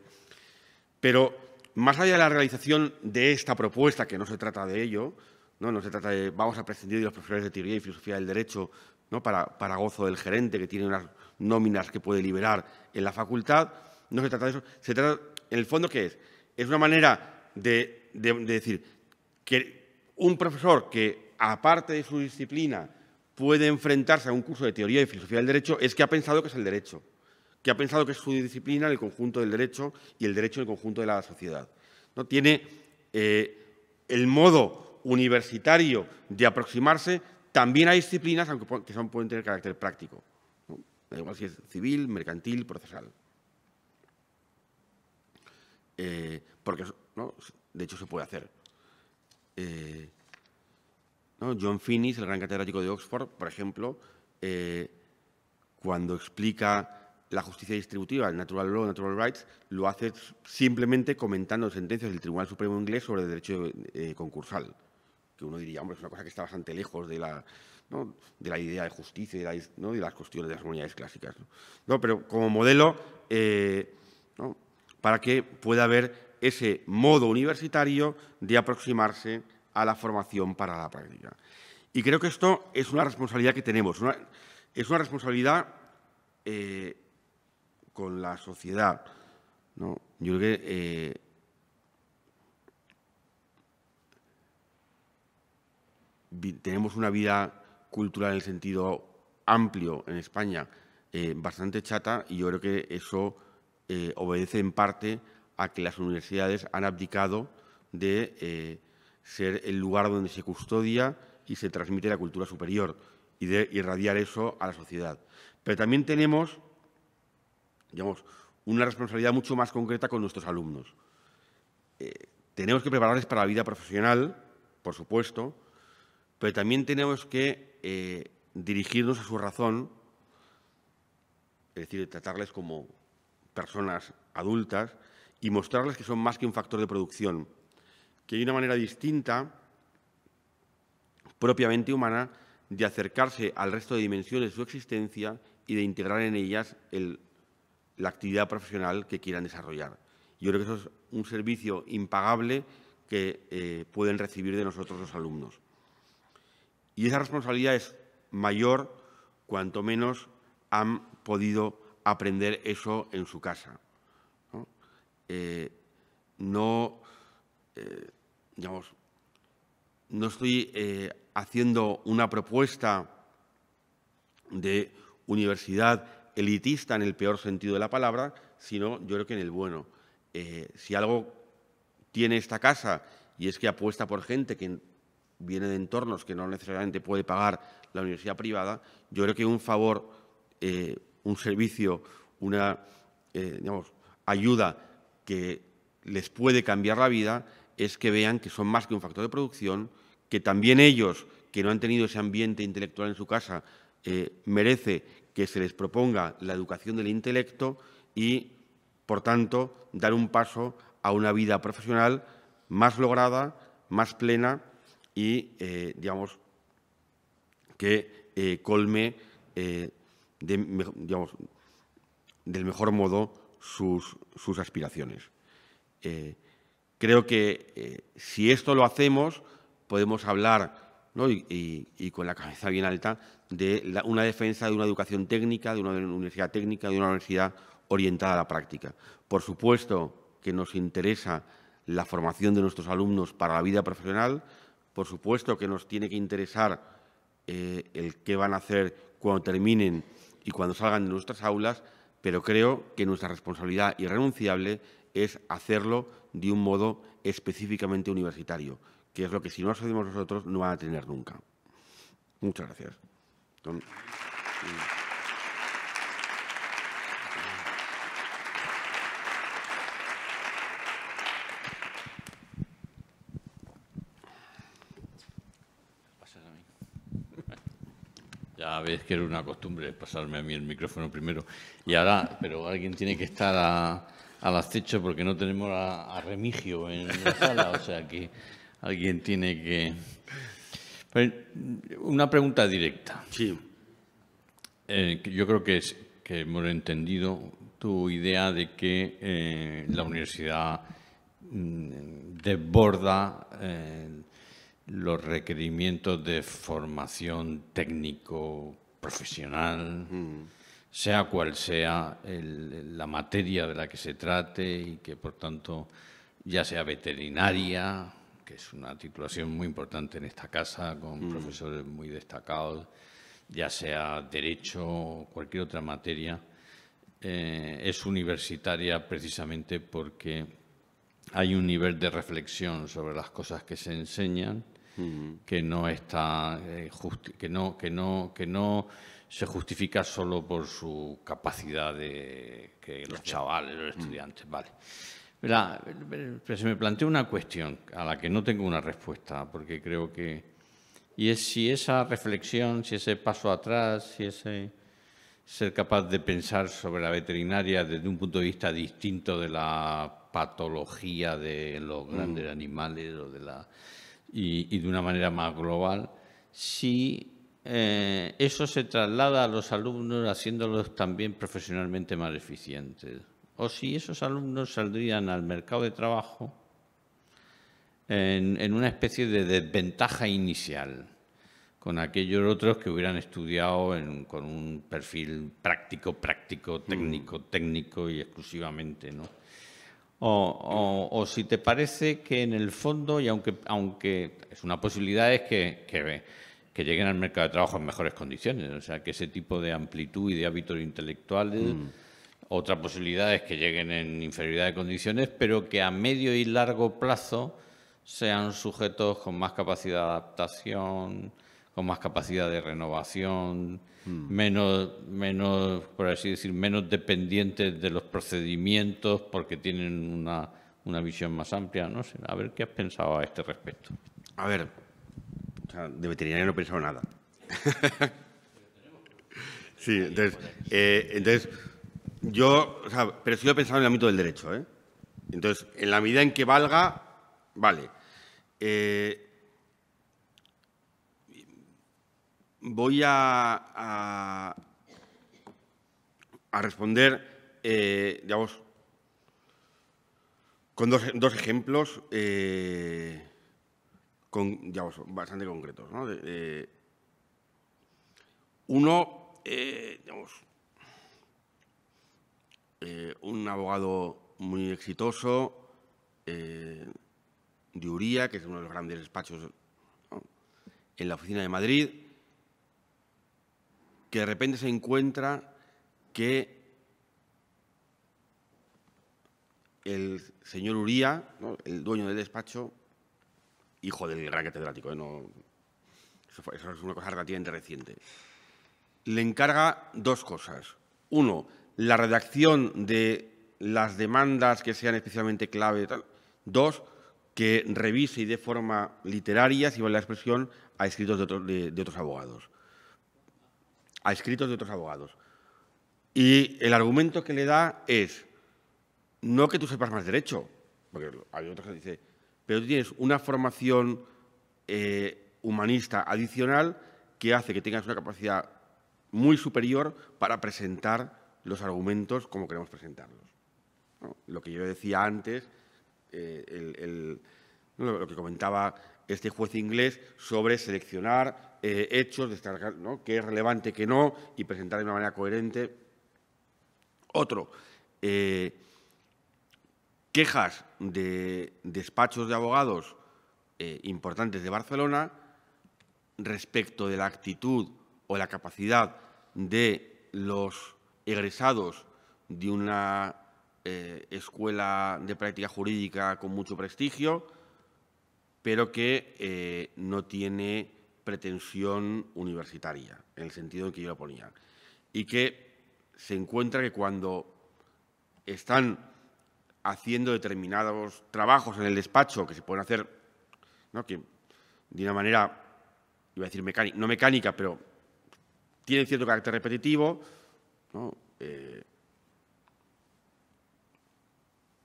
Pero, más allá de la realización de esta propuesta, que no se trata de ello, no, se trata de vamos a prescindir de los profesores de teoría y filosofía del derecho ¿no? para, para gozo del gerente que tiene unas nóminas que puede liberar en la facultad. No se trata de eso. Se trata, en el fondo, ¿qué es? Es una manera de, decir que un profesor que, aparte de su disciplina, puede enfrentarse a un curso de teoría y filosofía del derecho, es que ha pensado que es el derecho, que ha pensado que es su disciplina en el conjunto del derecho y el derecho en el conjunto de la sociedad. ¿no? Tiene eh, el modo universitario de aproximarse también a disciplinas aunque que son, pueden tener carácter práctico. Da igual si es civil, mercantil, procesal. Eh, porque, de hecho, se puede hacer. Eh, John Finnis, el gran catedrático de Oxford, por ejemplo, eh, cuando explica la justicia distributiva, el natural law, natural rights, lo hace simplemente comentando sentencias del Tribunal Supremo inglés sobre el derecho concursal que uno diría, hombre, es una cosa que está bastante lejos de la, de la idea de justicia y de, de, las cuestiones de las comunidades clásicas. ¿no? Pero como modelo, eh, para que pueda haber ese modo universitario de aproximarse a la formación para la práctica. Y creo que esto es una responsabilidad que tenemos, es una responsabilidad eh, con la sociedad. Yo creo que eh, tenemos una vida cultural en el sentido amplio en España eh, bastante chata y yo creo que eso eh, obedece en parte a que las universidades han abdicado de eh, ser el lugar donde se custodia y se transmite la cultura superior y de irradiar eso a la sociedad. Pero también tenemos, digamos, una responsabilidad mucho más concreta con nuestros alumnos. tenemos que prepararles para la vida profesional, por supuesto, pero también tenemos que eh, dirigirnos a su razón, es decir, tratarles como personas adultas y mostrarles que son más que un factor de producción, que hay una manera distinta, propiamente humana, de acercarse al resto de dimensiones de su existencia y de integrar en ellas la actividad profesional que quieran desarrollar. Yo creo que eso es un servicio impagable que eh, pueden recibir de nosotros los alumnos. Y esa responsabilidad es mayor cuanto menos han podido aprender eso en su casa. Eh, no, digamos, no estoy haciendo una propuesta de universidad elitista en el peor sentido de la palabra, sino yo creo que en el bueno. Eh, si algo tiene esta casa y es que apuesta por gente que viene de entornos que no necesariamente puede pagar la universidad privada, yo creo que un favor, eh, un servicio, una eh, ayuda que les puede cambiar la vida es que vean que son más que un factor de producción, que también ellos, que no han tenido ese ambiente intelectual en su casa, merece que se les proponga la educación del intelecto y, por tanto, dar un paso a una vida profesional más lograda, más plena y, eh, digamos, que eh, colme eh, del mejor modo sus, sus aspiraciones. creo que si esto lo hacemos, podemos hablar y, con la cabeza bien alta de una defensa de una educación técnica, de una universidad técnica, de una universidad orientada a la práctica. Por supuesto que nos interesa la formación de nuestros alumnos para la vida profesional, por supuesto que nos tiene que interesar eh, el qué van a hacer cuando terminen y cuando salgan de nuestras aulas, pero creo que nuestra responsabilidad irrenunciable es hacerlo de un modo específicamente universitario que es lo que si no hacemos nosotros no van a tener nunca. Muchas gracias. Ya ves que era una costumbre pasarme a mí el micrófono primero. Y ahora, pero alguien tiene que estar a, al acecho porque no tenemos a, a Remigio en la sala, o sea que Alguien tiene que... Pues, una pregunta directa. Sí. Eh, yo creo que, es, que hemos entendido tu idea de que eh, la universidad mm, desborda eh, los requerimientos de formación técnico profesional, mm. sea cual sea la materia de la que se trate y que por tanto ya sea veterinaria que es una titulación muy importante en esta casa, con mm. profesores muy destacados, ya sea derecho o cualquier otra materia, eh, es universitaria precisamente porque hay un nivel de reflexión sobre las cosas que se enseñan que no está eh, que no que no que no se justifica solo por su capacidad de que los chavales, los mm. estudiantes, vale. Pero se me plantea una cuestión a la que no tengo una respuesta, porque creo que... Y es si esa reflexión, si ese paso atrás, si ese ser capaz de pensar sobre la veterinaria desde un punto de vista distinto de la patología de los mm. grandes animales o de la, y, de una manera más global, si eh, eso se traslada a los alumnos haciéndolos también profesionalmente más eficientes o si esos alumnos saldrían al mercado de trabajo en, una especie de desventaja inicial con aquellos otros que hubieran estudiado con un perfil práctico, práctico, mm. técnico, técnico y exclusivamente, ¿no? O, si te parece que en el fondo, y aunque, aunque es una posibilidad, es que, que, lleguen al mercado de trabajo en mejores condiciones, o sea, que ese tipo de amplitud y de hábitos intelectuales... Mm. Otra posibilidad es que lleguen en inferioridad de condiciones, pero que a medio y largo plazo sean sujetos con más capacidad de adaptación, con más capacidad de renovación, hmm. menos, menos, por así decir, menos dependientes de los procedimientos porque tienen una, una visión más amplia. No sé, a ver qué has pensado a este respecto. A ver, de veterinaria no he pensado nada. sí, entonces, eh, entonces yo, o sea, pero sigo pensando en el ámbito del derecho. ¿eh? Entonces, en la medida en que valga, vale. Eh, voy a, a, responder, eh, digamos, con dos, dos ejemplos eh, digamos, bastante concretos. ¿no? uno, digamos, eh, un abogado muy exitoso eh, de Uría, que es uno de los grandes despachos en la oficina de Madrid, que de repente se encuentra que el señor Uría, el dueño del despacho, hijo del gran catedrático, ¿eh? no, eso, es una cosa relativamente reciente, le encarga dos cosas. Uno, la redacción de las demandas que sean especialmente clave. Dos, que revise y dé forma literaria, si vale la expresión, a escritos de otros abogados. A escritos de otros abogados. Y el argumento que le da es, no que tú sepas más derecho, porque hay otros que dicen, pero tú tienes una formación eh, humanista adicional que hace que tengas una capacidad muy superior para presentar los argumentos como queremos presentarlos. Lo que yo decía antes, eh, lo que comentaba este juez inglés sobre seleccionar eh, hechos, destacar qué es relevante, qué no, y presentar de una manera coherente. Otro, quejas de despachos de abogados eh, importantes de Barcelona respecto de la actitud o la capacidad de los egresados de una eh, escuela de práctica jurídica con mucho prestigio, pero que eh, no tiene pretensión universitaria, en el sentido en que yo lo ponía. Y que se encuentra que cuando están haciendo determinados trabajos en el despacho que se pueden hacer que de una manera, iba a decir mecánica, no mecánica, pero tienen cierto carácter repetitivo, eh,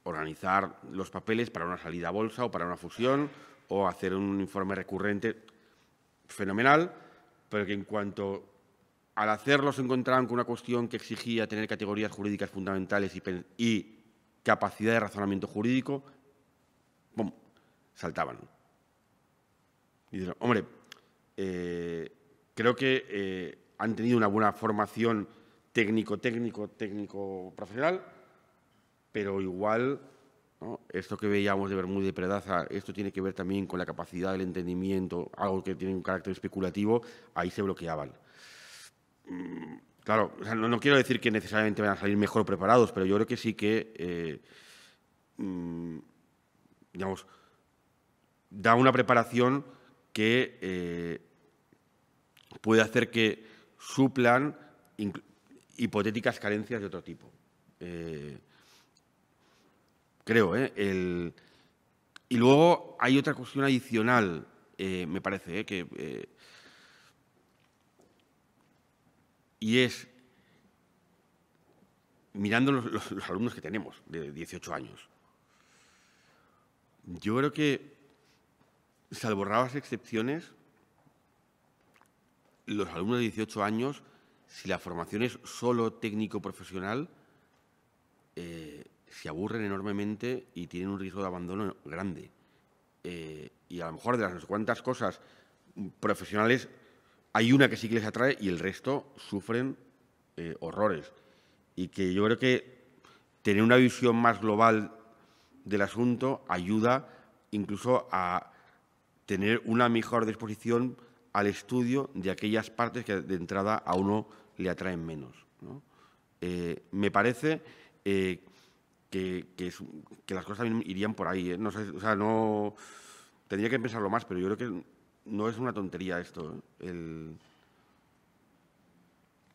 organizar los papeles para una salida a bolsa o para una fusión o hacer un informe recurrente fenomenal, pero que en cuanto al hacerlo se encontraban con una cuestión que exigía tener categorías jurídicas fundamentales y capacidad de razonamiento jurídico, saltaban. Y dicen, hombre, eh, creo que eh, han tenido una buena formación técnico-técnico, técnico-profesional, pero igual esto que veíamos de Bermúdez de Predaza, esto tiene que ver también con la capacidad del entendimiento, algo que tiene un carácter especulativo, ahí se bloqueaban. Mm, Claro, no, quiero decir que necesariamente van a salir mejor preparados, pero yo creo que sí que, eh, mm, digamos, da una preparación que eh, puede hacer que suplan hipotéticas carencias de otro tipo. Eh, creo, ¿eh? y luego hay otra cuestión adicional, me parece, que y es mirando los, alumnos que tenemos de 18 años. Yo creo que, salvo raras excepciones, los alumnos de 18 años, si la formación es solo técnico-profesional, eh, se aburren enormemente y tienen un riesgo de abandono grande. Eh, y a lo mejor de las cuantas cosas profesionales hay una que sí que les atrae y el resto sufren eh, horrores. Y que yo creo que tener una visión más global del asunto ayuda incluso a tener una mejor disposición al estudio de aquellas partes que de entrada a uno le atraen menos. Eh, me parece eh, que, las cosas también irían por ahí. No sé, o sea, no tendría que pensarlo más, pero yo creo que no es una tontería esto. ¿eh?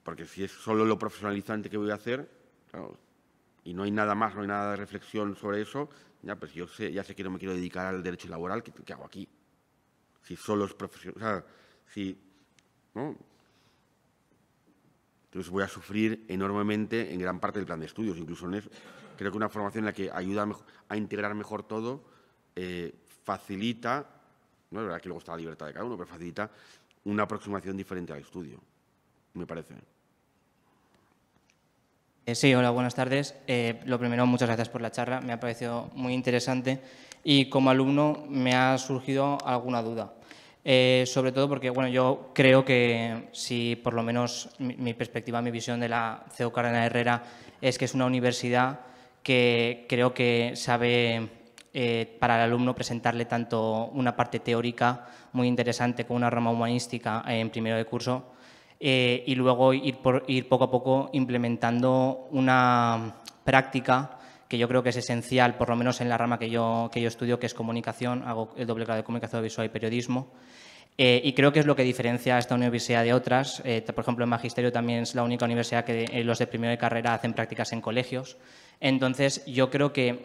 Porque si es solo lo profesionalizante que voy a hacer, y no hay nada más, no hay nada de reflexión sobre eso, ya, pues yo sé, ya sé que no me quiero dedicar al derecho laboral, ¿qué, hago aquí? Si solo es profesional, si, Entonces voy a sufrir enormemente en gran parte del plan de estudios, incluso en eso. Creo que una formación en la que ayuda a, integrar mejor todo eh, facilita ¿no? Es verdad que luego está la libertad de cada uno, pero facilita una aproximación diferente al estudio, me parece. Eh, sí, hola, buenas tardes. Eh, lo primero, muchas gracias por la charla, me ha parecido muy interesante y como alumno me ha surgido alguna duda. Eh, sobre todo porque bueno, yo creo que si por lo menos mi, perspectiva, mi visión de la CEU Carrera Herrera es que es una universidad que creo que sabe eh, para el alumno presentarle tanto una parte teórica muy interesante como una rama humanística en primero de curso eh, y luego ir, ir poco a poco implementando una práctica que yo creo que es esencial, por lo menos en la rama que yo, que yo estudio, que es comunicación, hago el doble grado de comunicación visual y periodismo, eh, y creo que es lo que diferencia a esta universidad de otras. por ejemplo, en Magisterio también es la única universidad que los de primero de carrera hacen prácticas en colegios. Entonces, yo creo que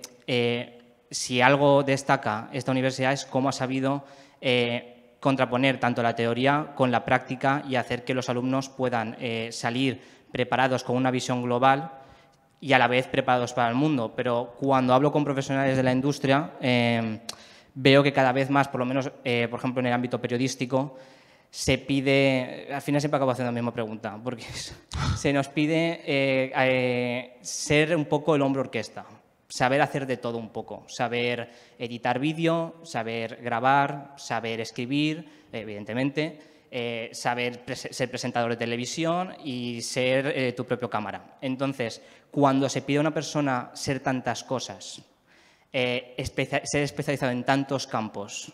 si algo destaca esta universidad es cómo ha sabido eh, contraponer tanto la teoría con la práctica y hacer que los alumnos puedan eh, salir preparados con una visión global y a la vez preparados para el mundo. Pero cuando hablo con profesionales de la industria, eh, veo que cada vez más, por lo menos, por ejemplo, en el ámbito periodístico, se pide, al final siempre acabo haciendo la misma pregunta, porque se nos pide ser un poco el hombro orquesta saber hacer de todo un poco, saber editar vídeo, saber grabar, saber escribir, evidentemente, eh, saber ser presentador de televisión y ser eh, tu propio cámara. Entonces, cuando se pide a una persona ser tantas cosas, eh, ser especializado en tantos campos,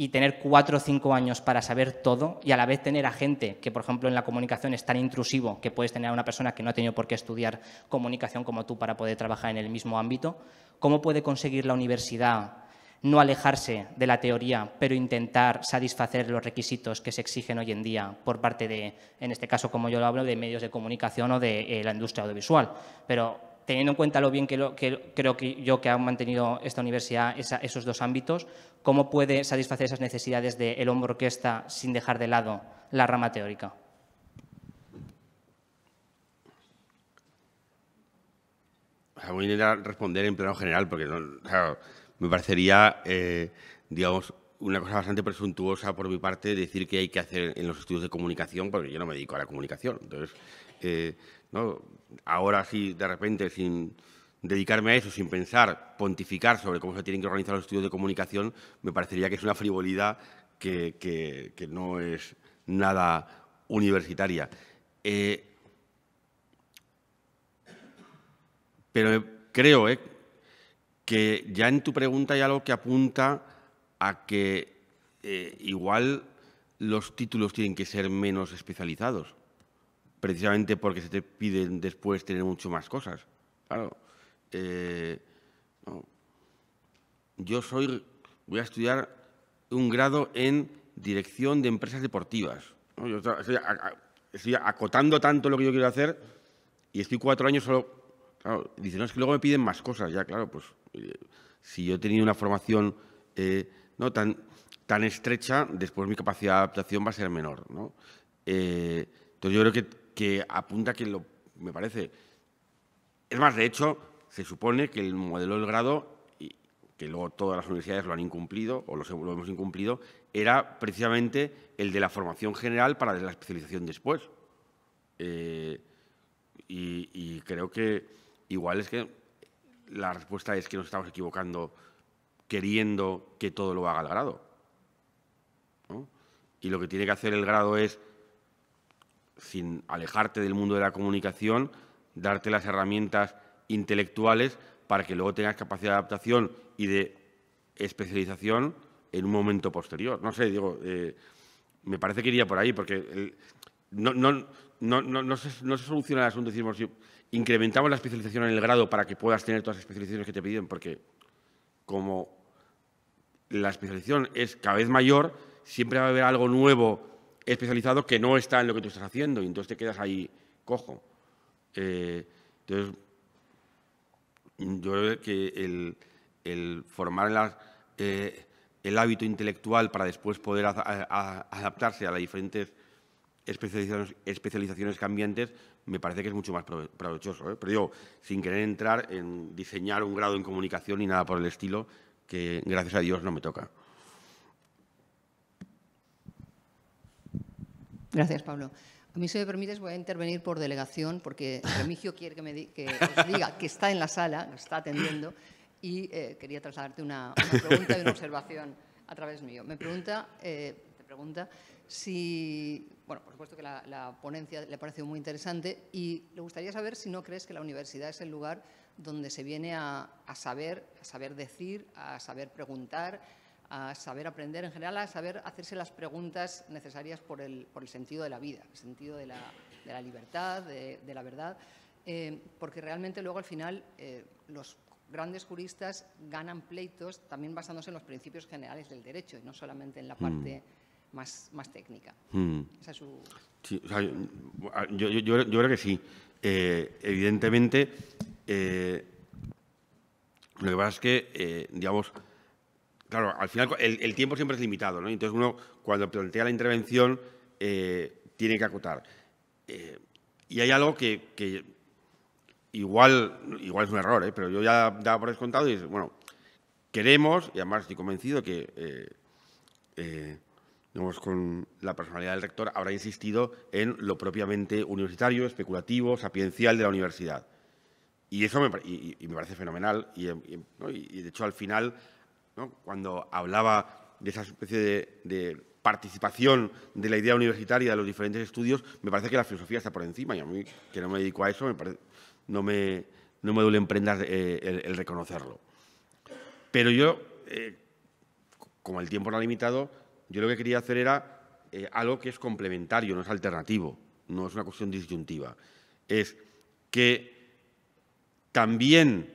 y tener cuatro o cinco años para saber todo y a la vez tener a gente que, por ejemplo, en la comunicación es tan intrusivo que puedes tener a una persona que no ha tenido por qué estudiar comunicación como tú para poder trabajar en el mismo ámbito, ¿cómo puede conseguir la universidad no alejarse de la teoría, pero intentar satisfacer los requisitos que se exigen hoy en día por parte de, en este caso, como yo lo hablo, de medios de comunicación o de eh, la industria audiovisual? Pero teniendo en cuenta lo bien que, creo que yo que ha mantenido esta universidad esos dos ámbitos, ¿cómo puede satisfacer esas necesidades del hombro orquesta sin dejar de lado la rama teórica? Voy a responder en plano general, porque me parecería, eh, digamos, una cosa bastante presuntuosa por mi parte decir que hay que hacer en los estudios de comunicación, porque yo no me dedico a la comunicación. Entonces, eh, ¿no? ahora sí, de repente, sin dedicarme a eso, sin pensar, pontificar sobre cómo se tienen que organizar los estudios de comunicación, me parecería que es una frivolidad que, no es nada universitaria. Eh, pero creo eh, que ya en tu pregunta hay algo que apunta a que eh, igual los títulos tienen que ser menos especializados precisamente porque se te piden después tener mucho más cosas. Claro, eh, yo soy, voy a estudiar un grado en dirección de empresas deportivas. Yo estoy, acotando tanto lo que yo quiero hacer y estoy cuatro años solo... Claro, dicen, no, es que luego me piden más cosas. Ya, claro, pues eh, si yo he tenido una formación eh, no tan, tan estrecha, después mi capacidad de adaptación va a ser menor. ¿no? entonces yo creo que que apunta que lo, me parece. Es más, de hecho, se supone que el modelo del grado, que luego todas las universidades lo han incumplido, o lo, hemos incumplido, era precisamente el de la formación general para la especialización después. Eh, y, creo que igual es que la respuesta es que nos estamos equivocando queriendo que todo lo haga el grado. Y lo que tiene que hacer el grado es sin alejarte del mundo de la comunicación, darte las herramientas intelectuales para que luego tengas capacidad de adaptación y de especialización en un momento posterior. No sé, digo, eh, me parece que iría por ahí, porque no, se, soluciona el asunto, decimos, incrementamos la especialización en el grado para que puedas tener todas las especializaciones que te piden, porque como la especialización es cada vez mayor, siempre va a haber algo nuevo especializado que no está en lo que tú estás haciendo y entonces te quedas ahí cojo. Eh, entonces, yo creo que el, formar eh, el hábito intelectual para después poder adaptarse a las diferentes especializaciones, especializaciones, cambiantes me parece que es mucho más provechoso. ¿eh? Pero digo, sin querer entrar en diseñar un grado en comunicación ni nada por el estilo, que gracias a Dios no me toca. Gracias, Pablo. A mí, si me permites, voy a intervenir por delegación, porque Remigio quiere que, me os diga que está en la sala, está atendiendo, y eh, quería trasladarte una, pregunta y una observación a través mío. Me pregunta, eh, te pregunta si bueno, por supuesto que la, la, ponencia le ha parecido muy interesante y le gustaría saber si no crees que la universidad es el lugar donde se viene a, a saber, a saber decir, a saber preguntar, a saber aprender en general, a saber hacerse las preguntas necesarias por el, por el sentido de la vida, el sentido de la, de la libertad, de, de, la verdad, eh, porque realmente luego al final eh, los grandes juristas ganan pleitos también basándose en los principios generales del derecho y no solamente en la parte mm. Más, más, técnica. Mm. Esa es su... sí, o sea, yo, yo, yo, creo que sí. Eh, evidentemente, eh, lo que pasa es que, eh, digamos, claro, al final el, el, tiempo siempre es limitado, ¿no? Entonces uno, cuando plantea la intervención, tiene que acotar. Y hay algo que, que, igual, igual es un error, pero yo ya daba por descontado y bueno, queremos, y además estoy convencido que digamos, con la personalidad del rector habrá insistido en lo propiamente universitario, especulativo, sapiencial de la universidad. Y eso me, y, y me parece fenomenal. Y, ¿no? y, de hecho, al final, ¿no? cuando hablaba de esa especie de, de, participación de la idea universitaria de los diferentes estudios, me parece que la filosofía está por encima. Y a mí, que no me dedico a eso, me parece, no, me, no me duele emprender eh, el, el, reconocerlo. Pero yo, eh, como el tiempo era limitado, yo lo que quería hacer era eh, algo que es complementario, no es alternativo, no es una cuestión disyuntiva. Es que también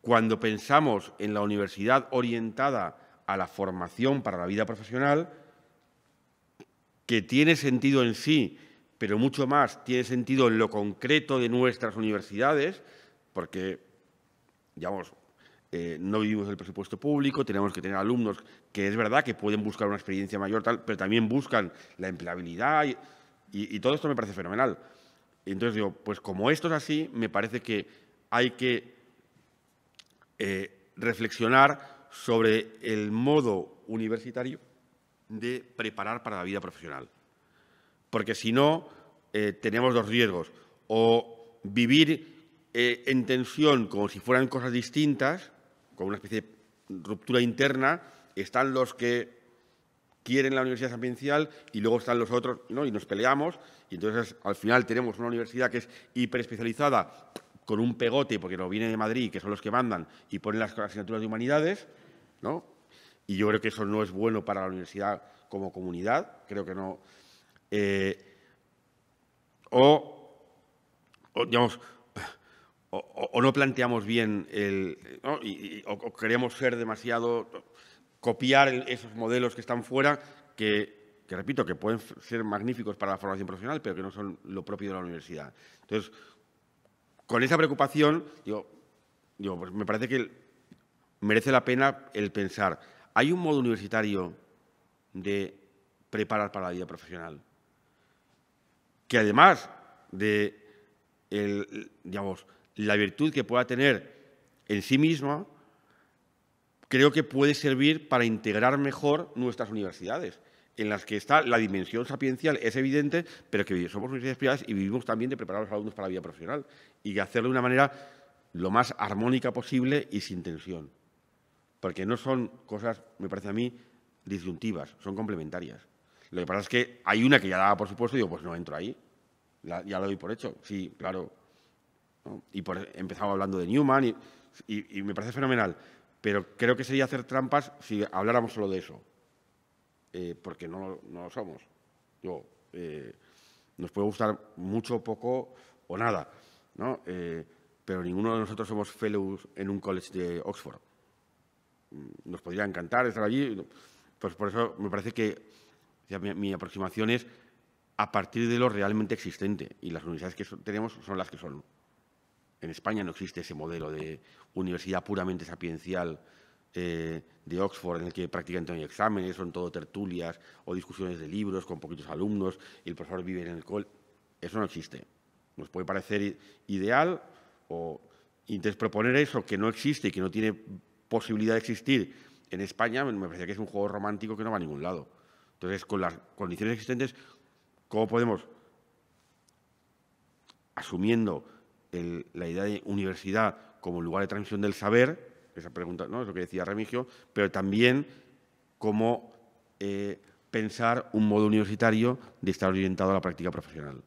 cuando pensamos en la universidad orientada a la formación para la vida profesional, que tiene sentido en sí, pero mucho más tiene sentido en lo concreto de nuestras universidades, porque, digamos, eh, no vivimos el presupuesto público, tenemos que tener alumnos que es verdad que pueden buscar una experiencia mayor, tal, pero también buscan la empleabilidad y, todo esto me parece fenomenal. Entonces digo, pues como esto es así, me parece que hay que eh, reflexionar sobre el modo universitario de preparar para la vida profesional. Porque si no, eh, tenemos dos riesgos. O vivir en tensión como si fueran cosas distintas, con una especie de ruptura interna, están los que quieren la universidad sapiencial y luego están los otros, ¿no? y nos peleamos, y entonces al final tenemos una universidad que es hiperespecializada con un pegote, porque lo viene de Madrid, que son los que mandan, y ponen las asignaturas de humanidades, ¿no? Y yo creo que eso no es bueno para la universidad como comunidad, creo que no. Eh, o, digamos, o, no planteamos bien el. Y, o, queremos ser demasiado. copiar esos modelos que están fuera, que, que, repito, que pueden ser magníficos para la formación profesional, pero que no son lo propio de la universidad. Entonces, con esa preocupación, digo, digo, pues me parece que merece la pena el pensar, ¿hay un modo universitario de preparar para la vida profesional? Que además de el, digamos, la virtud que pueda tener en sí misma, creo que puede servir para integrar mejor nuestras universidades en las que está la dimensión sapiencial, es evidente, pero que somos universidades privadas y vivimos también de preparar a los alumnos para la vida profesional y hacerlo de una manera lo más armónica posible y sin tensión. Porque no son cosas, me parece a mí, disyuntivas, son complementarias. Lo que pasa es que hay una que ya daba por supuesto y digo, pues no entro ahí. Ya lo doy por hecho, sí, claro. Y por, empezaba hablando de Newman y, me parece fenomenal. Pero creo que sería hacer trampas si habláramos solo de eso eh, porque no, no, lo somos. Yo, eh, nos puede gustar mucho, poco o nada, ¿no? Eh, pero ninguno de nosotros somos fellows en un college de Oxford. Mm, nos podría encantar estar allí, pues por eso me parece que mi, aproximación es a partir de lo realmente existente y las universidades que tenemos son las que son. En España no existe ese modelo de universidad puramente sapiencial eh, de Oxford en el que prácticamente no hay exámenes, son todo tertulias o discusiones de libros con poquitos alumnos y el profesor vive en el col. Eso no existe. Nos puede parecer ideal o entonces proponer eso que no existe y que no tiene posibilidad de existir en España me parece que es un juego romántico que no va a ningún lado. Entonces, con las condiciones existentes, ¿cómo podemos, asumiendo el, la idea de universidad como lugar de transmisión del saber, esa pregunta, ¿no? es lo que decía Remigio, pero también como eh, pensar un modo universitario de estar orientado a la práctica profesional.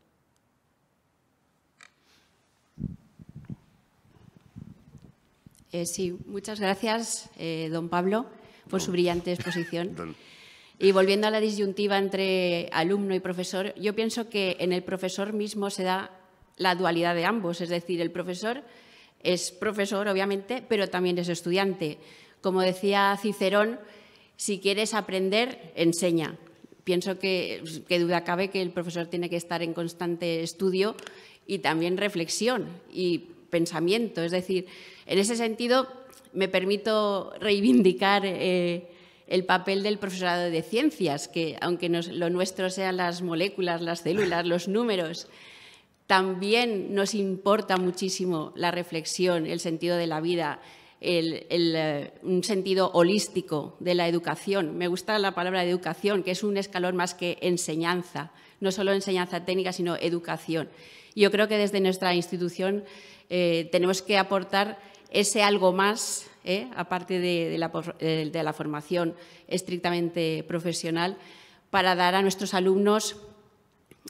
Eh, sí, muchas gracias, eh, don Pablo, por su brillante exposición. Y volviendo a la disyuntiva entre alumno y profesor, yo pienso que en el profesor mismo se da la dualidad de ambos, es decir, el profesor es profesor, obviamente, pero también es estudiante. Como decía Cicerón, si quieres aprender, enseña. Pienso que, que duda cabe que el profesor tiene que estar en constante estudio y también reflexión y pensamiento. Es decir, en ese sentido, me permito reivindicar eh, el papel del profesorado de ciencias, que aunque lo nuestro sean las moléculas, las células, los números, también nos importa muchísimo la reflexión, el sentido de la vida, eh, un sentido holístico de la educación. Me gusta la palabra educación, que es un escalón más que enseñanza, no solo enseñanza técnica, sino educación. Yo creo que desde nuestra institución eh, tenemos que aportar ese algo más, ¿eh? aparte de, la, formación estrictamente profesional, para dar a nuestros alumnos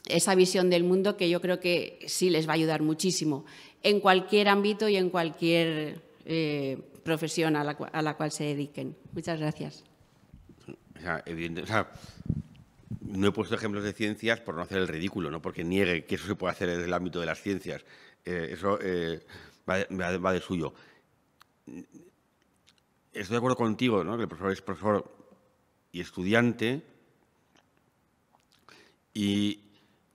esa visión del mundo que yo creo que sí les va a ayudar muchísimo en cualquier ámbito y en cualquier eh, profesión a la, cual se dediquen. Muchas gracias. no he puesto ejemplos de ciencias por no hacer el ridículo, no porque niegue que eso se puede hacer en el ámbito de las ciencias. Eh, eso va, de suyo estoy de acuerdo contigo, ¿no? que el profesor es profesor y estudiante, y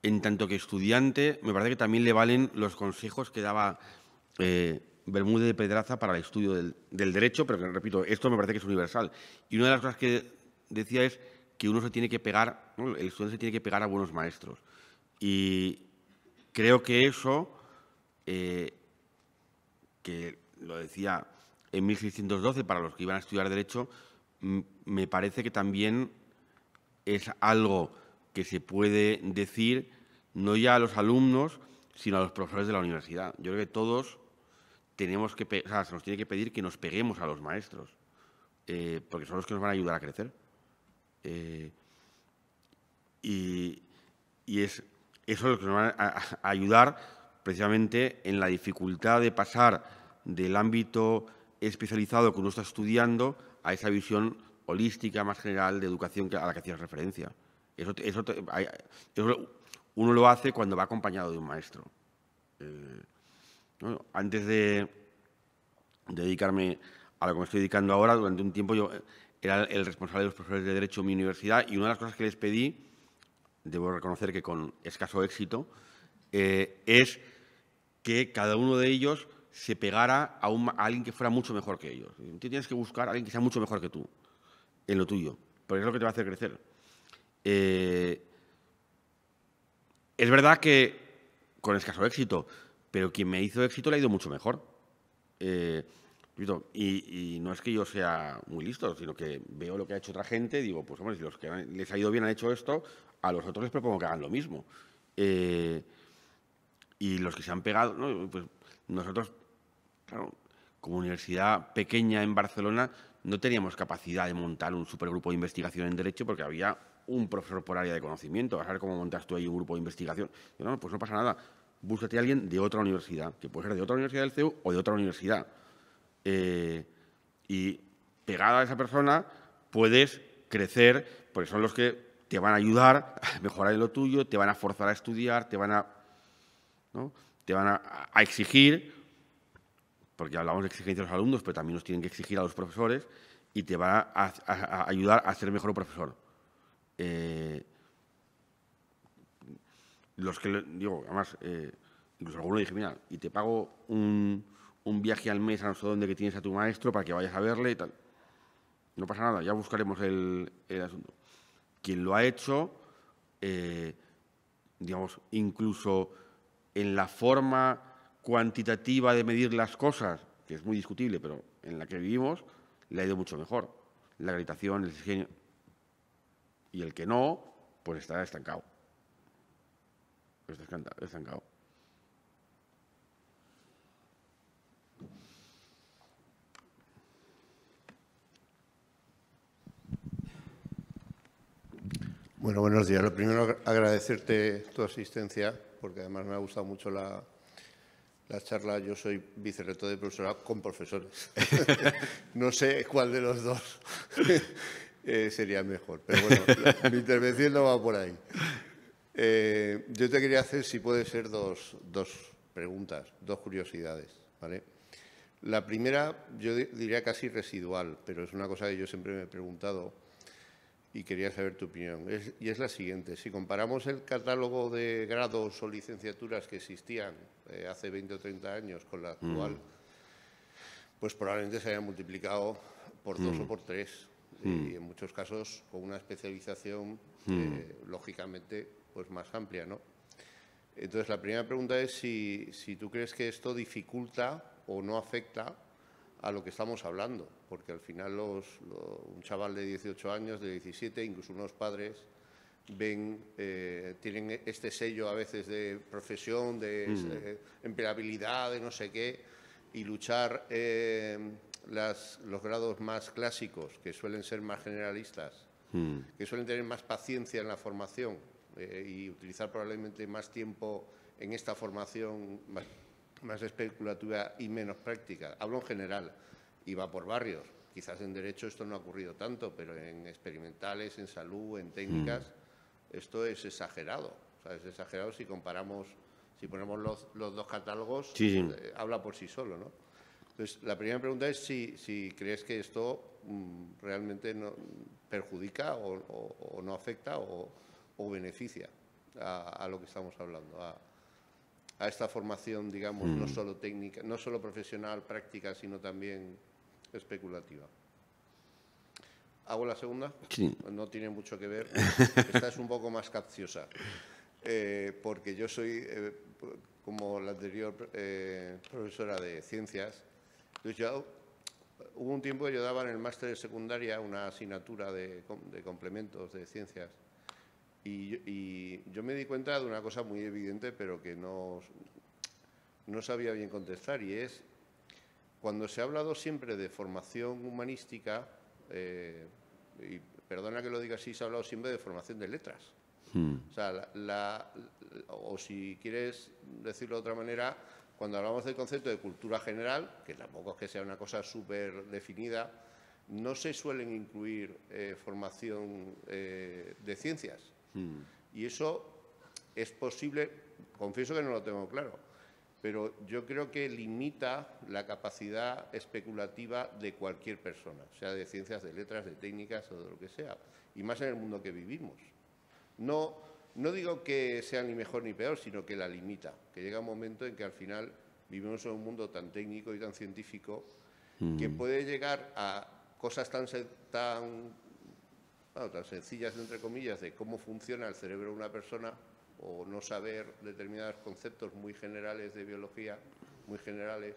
en tanto que estudiante, me parece que también le valen los consejos que daba eh, Bermúdez de Pedraza para el estudio del, derecho, pero repito, esto me parece que es universal. Y una de las cosas que decía es que uno se tiene que pegar, el estudiante se tiene que pegar a buenos maestros. Y creo que eso, eh, que lo decía en 1612 para los que iban a estudiar Derecho, me parece que también es algo que se puede decir no ya a los alumnos, sino a los profesores de la universidad. Yo creo que todos tenemos que, o se nos tiene que pedir que nos peguemos a los maestros, eh, porque son los que nos van a ayudar a crecer. Eh, y, es eso lo que nos va a ayudar precisamente en la dificultad de pasar del ámbito especializado que uno está estudiando a esa visión holística más general de educación a la que hacías referencia. Eso, uno lo hace cuando va acompañado de un maestro. Eh, antes de, dedicarme a lo que me estoy dedicando ahora, durante un tiempo yo era el responsable de los profesores de Derecho en mi universidad y una de las cosas que les pedí, debo reconocer que con escaso éxito, eh, es que cada uno de ellos se pegara a, alguien que fuera mucho mejor que ellos. Tú tienes que buscar a alguien que sea mucho mejor que tú en lo tuyo, porque es lo que te va a hacer crecer. Eh, es verdad que con escaso éxito, pero quien me hizo éxito le ha ido mucho mejor. Eh, y, no es que yo sea muy listo, sino que veo lo que ha hecho otra gente y digo, pues hombre, si los que les ha ido bien han hecho esto, a los otros les propongo que hagan lo mismo. Eh, y los que se han pegado, pues nosotros Claro, como universidad pequeña en Barcelona no teníamos capacidad de montar un supergrupo de investigación en Derecho porque había un profesor por área de conocimiento. A ver cómo montas tú ahí un grupo de investigación. no, pues no pasa nada. Búscate a alguien de otra universidad, que puede ser de otra universidad del CEU o de otra universidad. Eh, y pegada a esa persona puedes crecer, porque son los que te van a ayudar a mejorar en lo tuyo, te van a forzar a estudiar, te van a, te van a exigir porque hablamos de exigencia a los alumnos, pero también nos tienen que exigir a los profesores y te va a, ayudar a ser mejor profesor. Eh, los que, digo, además, eh, incluso alguno dije, mira, y te pago un, viaje al mes a no sé dónde que tienes a tu maestro para que vayas a verle y tal. No pasa nada, ya buscaremos el, asunto. Quien lo ha hecho, eh, digamos, incluso en la forma cuantitativa de medir las cosas, que es muy discutible, pero en la que vivimos, le ha ido mucho mejor. La gravitación, el. Y el que no, pues está estancado. Está estancado. Bueno, buenos días. Lo primero, agradecerte tu asistencia, porque además me ha gustado mucho la, la charla. Yo soy vicerrector de profesorado con profesores. no sé cuál de los dos eh, sería mejor, pero bueno, mi intervención no va por ahí. Eh, yo te quería hacer, si puede ser, dos, dos preguntas, dos curiosidades. ¿vale? La primera, yo diría casi residual, pero es una cosa que yo siempre me he preguntado y quería saber tu opinión. y es la siguiente, si comparamos el catálogo de grados o licenciaturas que existían eh, hace 20 o 30 años con la actual, mm. pues probablemente se hayan multiplicado por dos o mm. por tres. Y mm. en muchos casos con una especialización, eh, lógicamente, pues más amplia, ¿no? Entonces, la primera pregunta es si, si tú crees que esto dificulta o no afecta a lo que estamos hablando, porque al final los, un chaval de 18 años, de 17, incluso unos padres, ven, eh, tienen este sello a veces de profesión, de mm. eh, empleabilidad, de no sé qué, y luchar eh, las, los grados más clásicos, que suelen ser más generalistas, mm. que suelen tener más paciencia en la formación y utilizar probablemente más tiempo en esta formación más especulativa y menos práctica. Hablo en general y va por barrios. Quizás en derecho esto no ha ocurrido tanto, pero en experimentales, en salud, en técnicas, mm. esto es exagerado. es exagerado si comparamos, si ponemos los, dos catálogos, eh, habla por sí solo, ¿no? Entonces, la primera pregunta es si, si crees que esto mm, realmente no, perjudica o, no afecta o, beneficia a, lo que estamos hablando, a esta formación, digamos, no mm. solo técnica, no solo profesional, práctica, sino también especulativa. ¿Hago la segunda? Sí. No tiene mucho que ver. Esta es un poco más capciosa, eh, porque yo soy, eh, como la anterior eh, profesora de ciencias, entonces yo, hubo un tiempo que yo daba en el máster de secundaria una asignatura de, de complementos de ciencias y, yo me di cuenta de una cosa muy evidente, pero que no, no sabía bien contestar, y es cuando se ha hablado siempre de formación humanística, eh, y perdona que lo diga así, se ha hablado siempre de formación de letras. Hmm. O sea, o si quieres decirlo de otra manera, cuando hablamos del concepto de cultura general, que tampoco es que sea una cosa súper definida, no se suelen incluir eh, formación eh, de ciencias. Hmm. Y eso es posible, confieso que no lo tengo claro, pero yo creo que limita la capacidad especulativa de cualquier persona, sea de ciencias, de letras, de técnicas o de lo que sea, y más en el mundo que vivimos. No, no digo que sea ni mejor ni peor, sino que la limita, que llega un momento en que al final vivimos en un mundo tan técnico y tan científico que puede llegar a cosas tan, tan tan sencillas, entre comillas, de cómo funciona el cerebro de una persona o no saber determinados conceptos muy generales de biología, muy generales,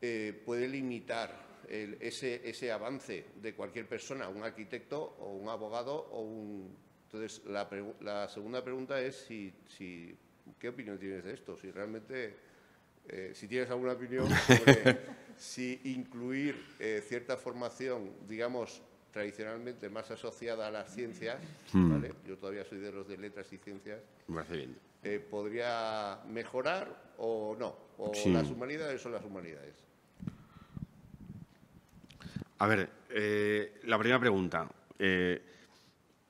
eh, puede limitar ese, ese, avance de cualquier persona, un arquitecto o un abogado o un... Entonces, la, segunda pregunta es si, si, ¿qué opinión tienes de esto? Si realmente, eh, si tienes alguna opinión sobre si incluir eh, cierta formación, digamos, tradicionalmente más asociada a las ciencias, hmm. yo todavía soy de los de letras y ciencias, eh, podría mejorar o no, o las humanidades son las humanidades. A ver, eh, la primera pregunta. Eh,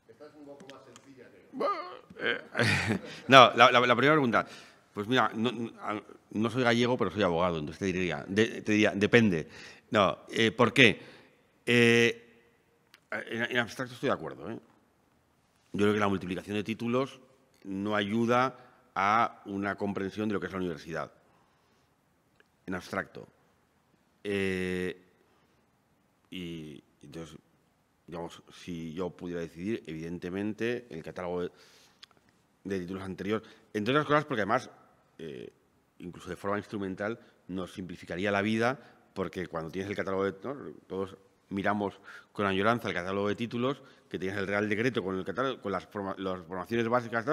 Esta es un poco más sencilla. no, la, primera pregunta. Pues mira, no, soy gallego, pero soy abogado, entonces te diría, te diría depende. No, ¿por qué? En, abstracto estoy de acuerdo. ¿eh? Yo creo que la multiplicación de títulos no ayuda a una comprensión de lo que es la universidad. En abstracto. Eh, y entonces, digamos, si yo pudiera decidir, evidentemente, el catálogo de, títulos anterior, entre otras cosas porque además, eh, incluso de forma instrumental, nos simplificaría la vida porque cuando tienes el catálogo de todos miramos con añoranza el catálogo de títulos, que tienes el Real Decreto con, el catálogo, con las, formaciones básicas,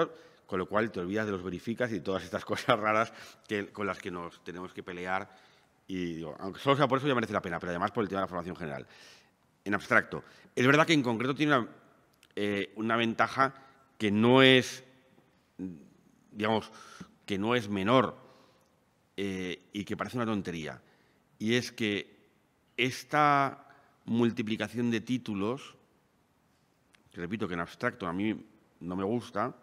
con lo cual te olvidas de los verificas y todas estas cosas raras que, con las que nos tenemos que pelear. Y digo, aunque solo sea por eso ya merece la pena, pero además por el tema de la formación general. En abstracto. Es verdad que en concreto tiene eh, una ventaja que no es, digamos, que no es menor eh, y que parece una tontería. Y es que esta multiplicación de títulos, que repito que en abstracto a mí no me gusta,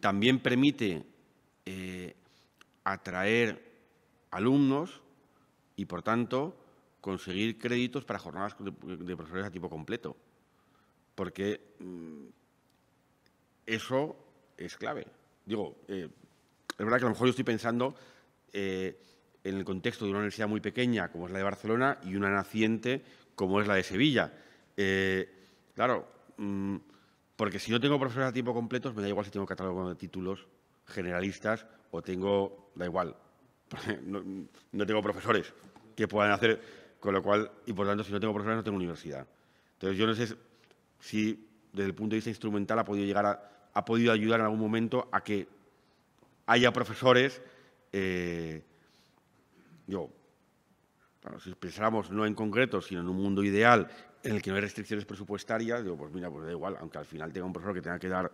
también permite eh, atraer alumnos y, por tanto, conseguir créditos para jornadas de, profesores a tiempo completo. Porque mm, eso es clave. Digo, eh, es verdad que a lo mejor yo estoy pensando eh, en el contexto de una universidad muy pequeña, como es la de Barcelona, y una naciente, como es la de Sevilla. claro, mm, porque si no tengo profesores a tiempo completo, me da igual si tengo catálogo de títulos generalistas o tengo, da igual, no, tengo profesores que puedan hacer, con lo cual, y por tanto, si no tengo profesores, no tengo universidad. Entonces, yo no sé si desde el punto de vista instrumental ha podido llegar a, ha podido ayudar en algún momento a que haya profesores, eh, yo, si pensáramos no en concreto, sino en un mundo ideal en el que no hay restricciones presupuestarias, digo, pues mira, pues da igual, aunque al final tenga un profesor que tenga que dar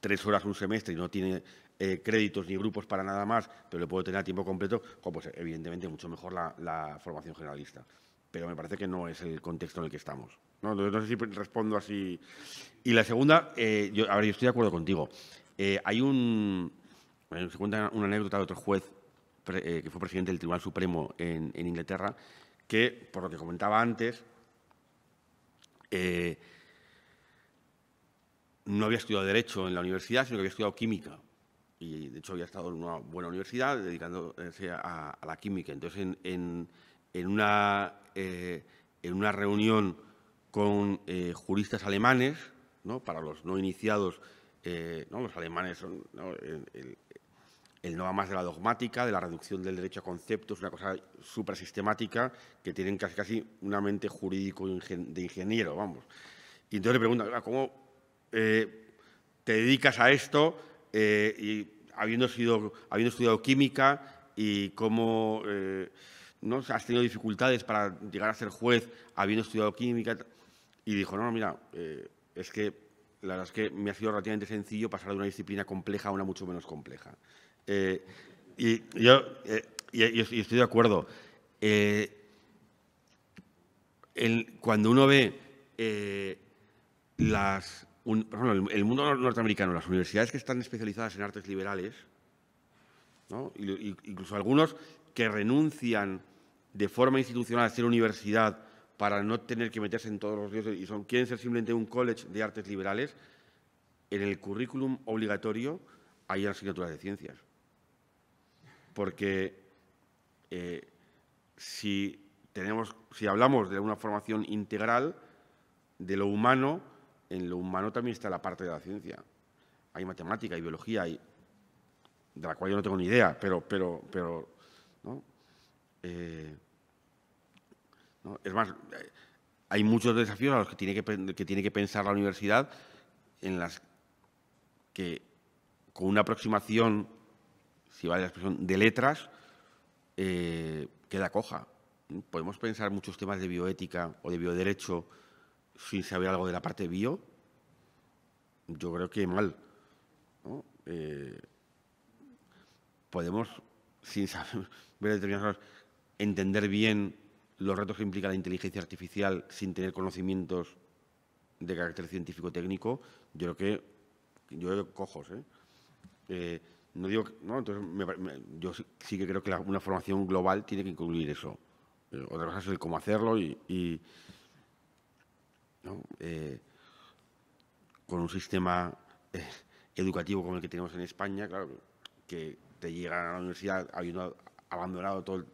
tres horas un semestre y no tiene eh, créditos ni grupos para nada más, pero le puedo tener a tiempo completo, pues evidentemente mucho mejor la, formación generalista. Pero me parece que no es el contexto en el que estamos. No, no sé si respondo así. Y la segunda, eh, yo, a ver, yo estoy de acuerdo contigo. Eh, hay un, se cuenta una anécdota de otro juez que fue presidente del Tribunal Supremo en Inglaterra, que, por lo que comentaba antes, no había estudiado Derecho en la universidad, sino que había estudiado Química. Y, de hecho, había estado en una buena universidad dedicándose a, la química. Entonces, en, una, eh, en una reunión con eh, juristas alemanes, ¿no? para los no iniciados, ¿no? los alemanes son el, no va más de la dogmática, de la reducción del derecho a conceptos, una cosa súper sistemática que tienen casi, casi una mente jurídico de ingeniero, vamos. Y entonces le preguntan, ¿cómo eh, te dedicas a esto eh, y habiendo, sido, habiendo estudiado química y cómo eh, ¿no? has tenido dificultades para llegar a ser juez habiendo estudiado química? Y dijo, no, no mira, es que la verdad es que me ha sido relativamente sencillo pasar de una disciplina compleja a una mucho menos compleja. Y yo estoy de acuerdo. Cuando uno ve las, el, mundo norteamericano, las universidades que están especializadas en artes liberales, incluso algunos que renuncian de forma institucional a ser universidad para no tener que meterse en todos los días y son, quieren ser simplemente un college de artes liberales, en el currículum obligatorio hay asignaturas de ciencias. Porque eh, si, tenemos, si hablamos de una formación integral de lo humano, en lo humano también está la parte de la ciencia. Hay matemática, hay biología, hay, de la cual yo no tengo ni idea, pero, pero, pero eh, es más, hay muchos desafíos a los que tiene que, que tiene que pensar la universidad en las que con una aproximación si vale la expresión, de letras, eh, queda coja. Podemos pensar muchos temas de bioética o de bioderecho sin saber algo de la parte bio. Yo creo que mal. Eh, podemos, sin saber ver entender bien los retos que implica la inteligencia artificial sin tener conocimientos de carácter científico-técnico. Yo creo que yo cojos. ¿eh? eh no digo, no, entonces yo sí, que creo que una formación global tiene que incluir eso. Otra cosa es el cómo hacerlo y, eh, con un sistema eh, educativo como el que tenemos en España, claro, que te llegan a la universidad habiendo abandonado toda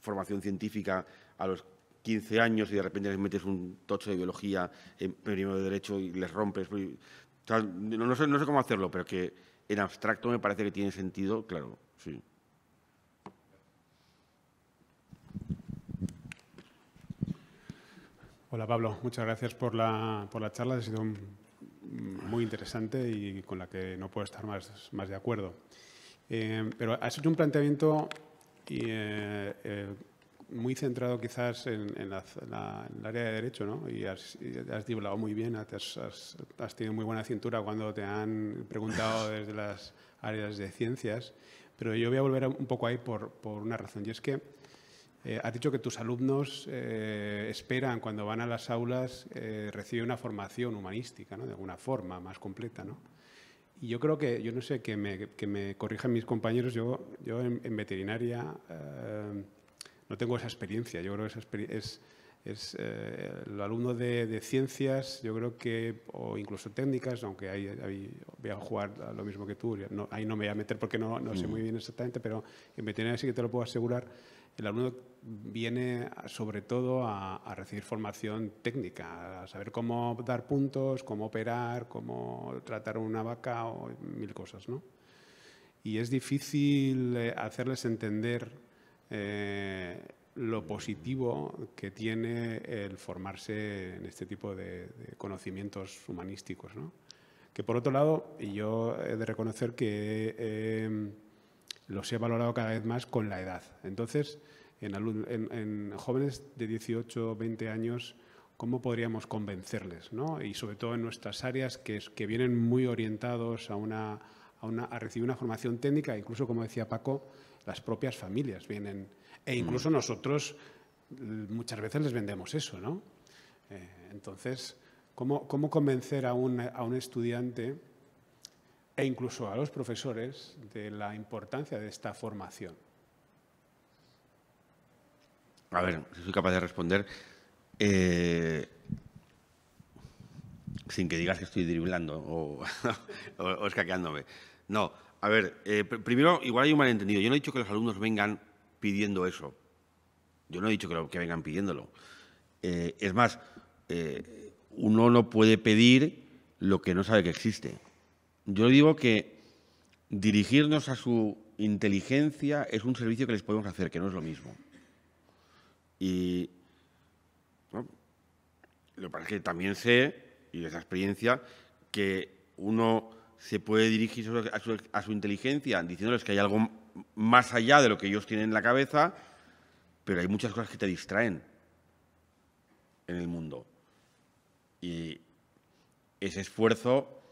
formación científica a los 15 años y de repente les metes un tocho de biología en primero de derecho y les rompes. no, sé, no sé cómo hacerlo, pero que en abstracto me parece que tiene sentido, claro, sí. Hola Pablo, muchas gracias por la, por la charla, ha sido muy interesante y con la que no puedo estar más, más de acuerdo. Eh, pero has hecho un planteamiento y, eh, eh, muy centrado quizás en, el área de derecho, ¿no? Y has, has diblado muy bien, has, has, tenido muy buena cintura cuando te han preguntado desde las áreas de ciencias, pero yo voy a volver un poco ahí por, por una razón, y es que eh, has dicho que tus alumnos eh, esperan cuando van a las aulas eh, recibir una formación humanística, ¿no? de alguna forma más completa. ¿no? Y yo creo que, yo no sé, que me, que me corrijan mis compañeros, yo, yo en, veterinaria eh, no tengo esa experiencia. Yo creo que esa es, es eh, el alumno de, ciencias, yo creo que, o incluso técnicas, aunque ahí, voy a jugar a lo mismo que tú, ahí no me voy a meter porque no, no sé muy bien exactamente, pero en veterinaria sí que te lo puedo asegurar el alumno viene sobre todo a, recibir formación técnica, a saber cómo dar puntos, cómo operar, cómo tratar una vaca o mil cosas. ¿no? Y es difícil eh, hacerles entender eh, lo positivo que tiene el formarse en este tipo de, conocimientos humanísticos. ¿no? Que por otro lado, y yo he de reconocer que... Eh, los he valorado cada vez más con la edad. Entonces, en, jóvenes de 18 o 20 años, ¿cómo podríamos convencerles? ¿no? Y sobre todo en nuestras áreas que, que vienen muy orientados a, una, a, una, a, recibir una formación técnica, incluso, como decía Paco, las propias familias vienen, e incluso mm. nosotros muchas veces les vendemos eso. ¿no? Eh, entonces, ¿cómo, ¿cómo, convencer a un, a un estudiante e incluso a los profesores de la importancia de esta formación? A ver, si soy capaz de responder. Eh, sin que digas que estoy driblando o, escaqueándome. No, a ver, eh, primero, igual hay un malentendido. Yo no he dicho que los alumnos vengan pidiendo eso. Yo no he dicho que, que vengan pidiéndolo. Eh, es más, uno no puede pedir lo que no sabe que existe. Yo digo que dirigirnos a su inteligencia es un servicio que les podemos hacer, que no es lo mismo. Y lo que pasa es que también sé, y de esa experiencia, que uno se puede dirigir a su, inteligencia diciéndoles que hay algo más allá de lo que ellos tienen en la cabeza, pero hay muchas cosas que te distraen en el mundo. Y ese esfuerzo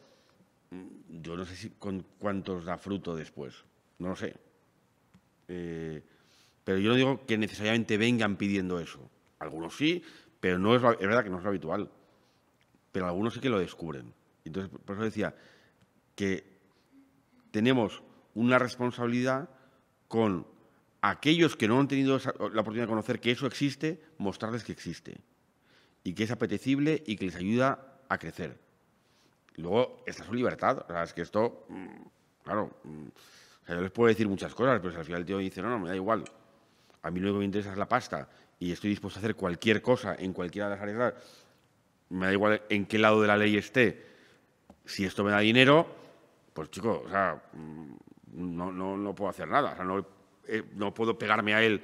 yo no sé con cuántos da fruto después, no lo sé. Eh, pero yo no digo que necesariamente vengan pidiendo eso. Algunos sí, pero no es, es verdad que no es lo habitual. Pero algunos sí que lo descubren. Entonces, por eso decía que tenemos una responsabilidad con aquellos que no han tenido la oportunidad de conocer que eso existe, mostrarles que existe y que es apetecible y que les ayuda a crecer. Luego, esta es su libertad. es que esto, mm, claro, mm, yo les puedo decir muchas cosas, pero si al final el tío dice, no, no, me da igual. A mí lo que me interesa es la pasta y estoy dispuesto a hacer cualquier cosa en cualquiera de las áreas. Me da igual en qué lado de la ley esté. Si esto me da dinero, pues chico, o sea, mm, no, no, no puedo hacer nada. O sea, no, eh, no puedo pegarme a él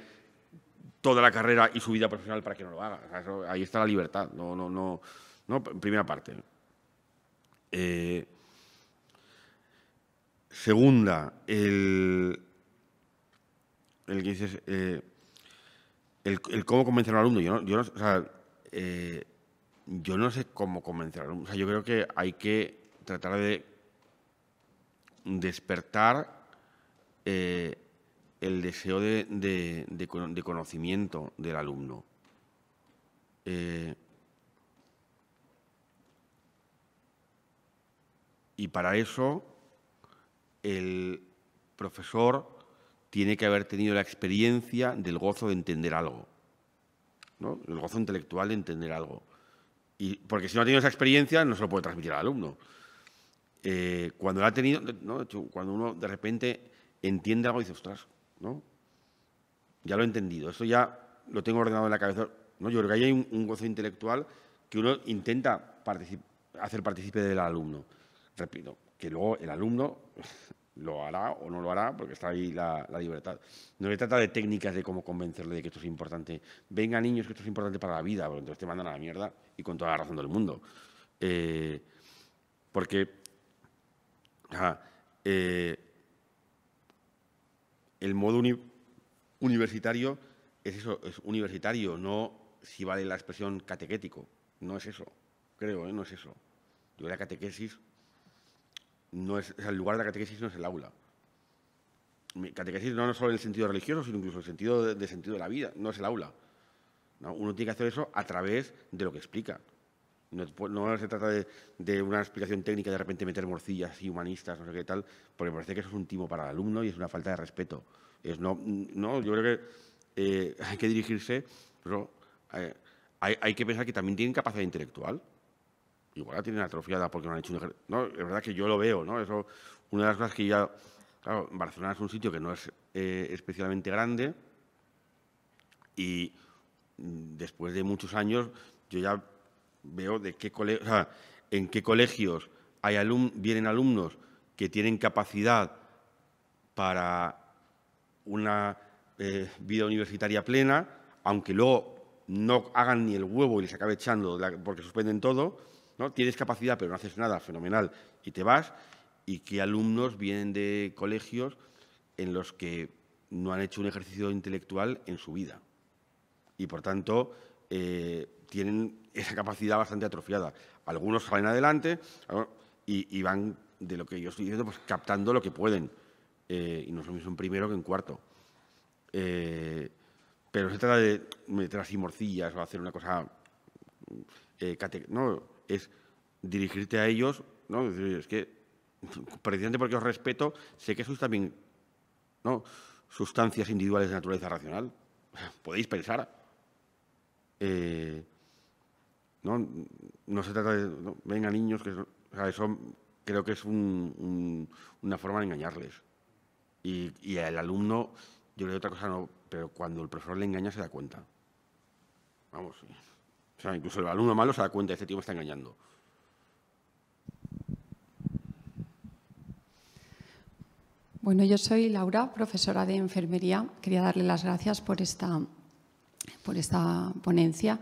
toda la carrera y su vida profesional para que no lo haga. ahí está la libertad. No, no, no, no, primera parte. Eh, segunda, el, el que dices, eh, el, cómo convencer al alumno. Yo no, yo, no, o sea, eh, yo no sé cómo convencer al alumno. O sea, yo creo que hay que tratar de despertar el deseo de, de, de, conocimiento del alumno. Y para eso el profesor tiene que haber tenido la experiencia del gozo de entender algo, ¿no? el gozo intelectual de entender algo. Y, porque si no ha tenido esa experiencia, no se lo puede transmitir al alumno. Eh, cuando ha tenido, cuando uno de repente entiende algo, dice, ostras, ¿no? ya lo he entendido, esto ya lo tengo ordenado en la cabeza. ¿no? Yo creo que hay un, gozo intelectual que uno intenta hacer partícipe del alumno repito, que luego el alumno lo hará o no lo hará, porque está ahí la, libertad. No se trata de técnicas de cómo convencerle de que esto es importante. Venga, niños, que esto es importante para la vida, porque entonces te mandan a la mierda y con toda la razón del mundo. Eh, porque eh, el modo universitario es eso, es universitario, no si vale la expresión catequético. No es eso, creo, ¿eh? no es eso. Yo la catequesis no es, el lugar de la catequesis no es el aula. Catequesis no, solo en el sentido religioso, sino incluso en el sentido de, sentido de la vida, no es el aula. Uno tiene que hacer eso a través de lo que explica. No, se trata de, una explicación técnica de repente meter morcillas y humanistas, no sé qué tal, porque me parece que eso es un timo para el alumno y es una falta de respeto. Es no, no yo creo que eh, hay que dirigirse, pero eh, hay, que pensar que también tienen capacidad intelectual. Igual la tienen atrofiada porque no han hecho un ejercicio. No, es verdad que yo lo veo, ¿no? Eso, una de las cosas que ya. Barcelona es un sitio que no es eh, especialmente grande y después de muchos años yo ya veo de qué en qué colegios hay vienen alumnos que tienen capacidad para una eh, vida universitaria plena, aunque luego no hagan ni el huevo y les acabe echando porque suspenden todo, ¿no? Tienes capacidad pero no haces nada, fenomenal, y te vas, y qué alumnos vienen de colegios en los que no han hecho un ejercicio intelectual en su vida. Y, por tanto, eh, tienen esa capacidad bastante atrofiada. Algunos salen adelante y, van, de lo que yo estoy diciendo, pues captando lo que pueden. Eh, y no es lo mismo en primero que en cuarto. Eh, pero se trata de meter así morcillas o hacer una cosa... No, es dirigirte a ellos, ¿no? Es que, precisamente porque os respeto, sé que sois también ¿no? sustancias individuales de naturaleza racional. Podéis pensar. Eh, no, no se trata de, venga niños, que eso creo que es una forma de engañarles. Y, y el alumno, yo creo que otra cosa no, pero cuando el profesor le engaña se da cuenta. Vamos, o sea, incluso el alumno malo se da cuenta, este tío me está engañando. Bueno, yo soy Laura, profesora de enfermería. Quería darle las gracias por esta, por esta ponencia.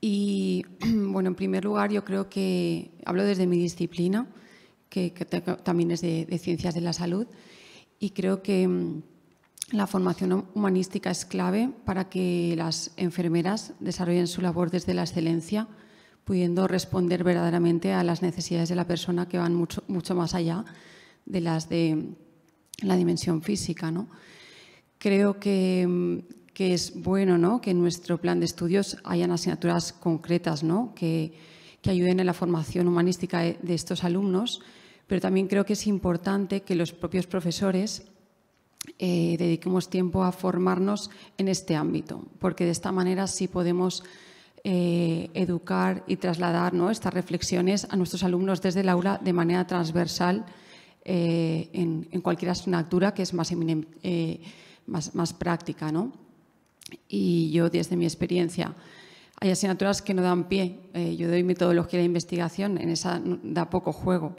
Y, bueno, en primer lugar, yo creo que hablo desde mi disciplina, que, también es de, de, ciencias de la salud, y creo que mm, la formación humanística es clave para que las enfermeras desarrollen su labor desde la excelencia, pudiendo responder verdaderamente a las necesidades de la persona que van mucho, mucho más allá de las de la dimensión física. ¿no? Creo que, que, es bueno ¿no? que en nuestro plan de estudios hayan asignaturas concretas ¿no? que, que ayuden en la formación humanística de estos alumnos, pero también creo que es importante que los propios profesores eh, dediquemos tiempo a formarnos en este ámbito, porque de esta manera sí podemos eh, educar y trasladar estas reflexiones a nuestros alumnos desde el aula de manera transversal eh, en, cualquier asignatura que es más, más, práctica. Y yo, desde mi experiencia, hay asignaturas que no dan pie. yo doy metodología de investigación, en esa da poco juego,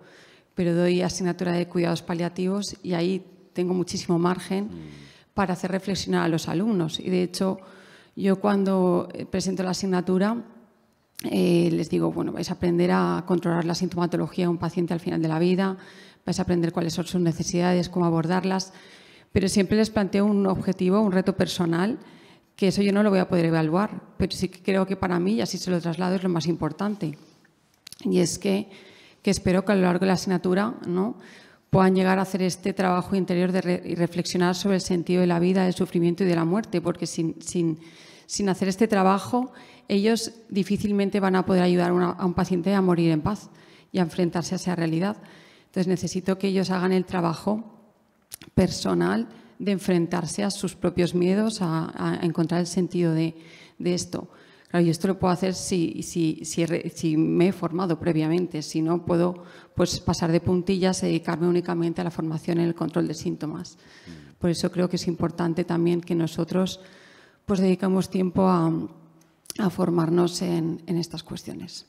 pero doy asignatura de cuidados paliativos y ahí tengo muchísimo margen para hacer reflexionar a los alumnos. Y de hecho, yo cuando eh, presento la asignatura eh, les digo, bueno, vais a aprender a controlar la sintomatología de un paciente al final de la vida, vais a aprender cuáles son sus necesidades, cómo abordarlas, pero siempre les planteo un objetivo, un reto personal, que eso yo no lo voy a poder evaluar, pero sí que creo que para mí, y así se lo traslado, es lo más importante. Y es que, que espero que a lo largo de la asignatura ¿no? Puedan llegar a hacer este trabajo interior de y reflexionar sobre el sentido de la vida, del sufrimiento y de la muerte, porque sin, sin, hacer este trabajo ellos difícilmente van a poder ayudar a, un paciente a morir en paz y a enfrentarse a esa realidad. Entonces necesito que ellos hagan el trabajo personal de enfrentarse a sus propios miedos, a, encontrar el sentido de, de esto. Claro, y esto lo puedo hacer si, si, si, me he formado previamente, si no puedo pues, pasar de puntillas y dedicarme únicamente a la formación en el control de síntomas. Por eso creo que es importante también que nosotros pues, dedicamos tiempo a, a formarnos en, en, estas cuestiones.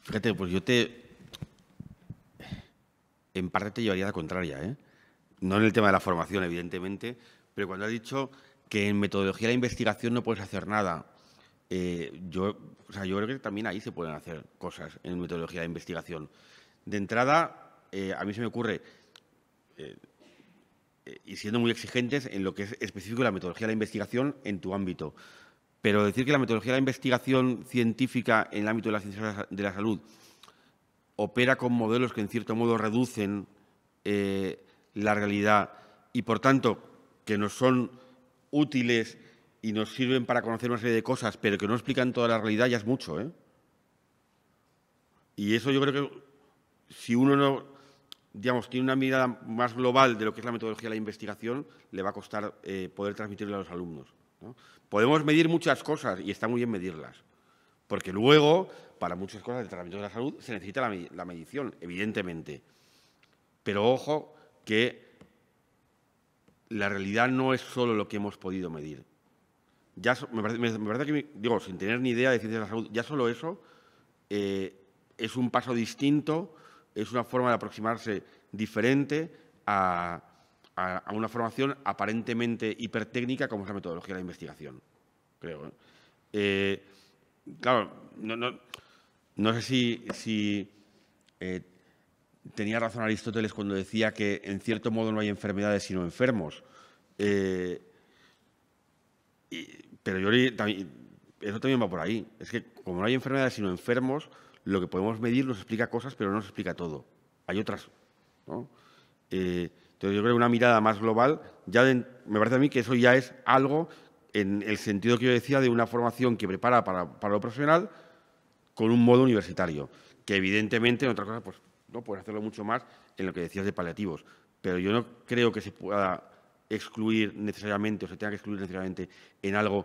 Fíjate, pues yo te... En parte te llevaría a la contraria, ¿eh? No en el tema de la formación, evidentemente, pero cuando has dicho que en metodología de la investigación no puedes hacer nada. Eh, yo, yo creo que también ahí se pueden hacer cosas en metodología de investigación. De entrada, eh, a mí se me ocurre, eh, y siendo muy exigentes en lo que es específico la metodología de la investigación en tu ámbito. Pero decir que la metodología de la investigación científica en el ámbito de la ciencia de la salud opera con modelos que en cierto modo reducen la realidad y, por tanto, que nos son útiles y nos sirven para conocer una serie de cosas, pero que no explican toda la realidad, ya es mucho. ¿eh? Y eso yo creo que si uno no, digamos, tiene una mirada más global de lo que es la metodología de la investigación, le va a costar eh, poder transmitirlo a los alumnos. Podemos medir muchas cosas y está muy bien medirlas, porque luego, para muchas cosas del tratamiento de la salud, se necesita la medición, evidentemente. Pero ojo que la realidad no es solo lo que hemos podido medir. Ya, me, parece, que, digo, sin tener ni idea de ciencias de la salud, ya solo eso eh, es un paso distinto, es una forma de aproximarse diferente a, una formación aparentemente hipertécnica como es la metodología de la investigación, creo. ¿eh? Eh, claro, no, sé si, tenía razón Aristóteles cuando decía que en cierto modo no hay enfermedades sino enfermos. Eh, pero yo eso también va por ahí. Es que como no hay enfermedades sino enfermos, lo que podemos medir nos explica cosas, pero no nos explica todo. Hay otras. Eh, entonces yo creo que una mirada más global, ya me parece a mí que eso ya es algo en el sentido que yo decía de una formación que prepara para, para lo profesional con un modo universitario, que evidentemente en otras cosas pues ¿no? Puedes hacerlo mucho más en lo que decías de paliativos. Pero yo no creo que se pueda excluir necesariamente o se tenga que excluir necesariamente en algo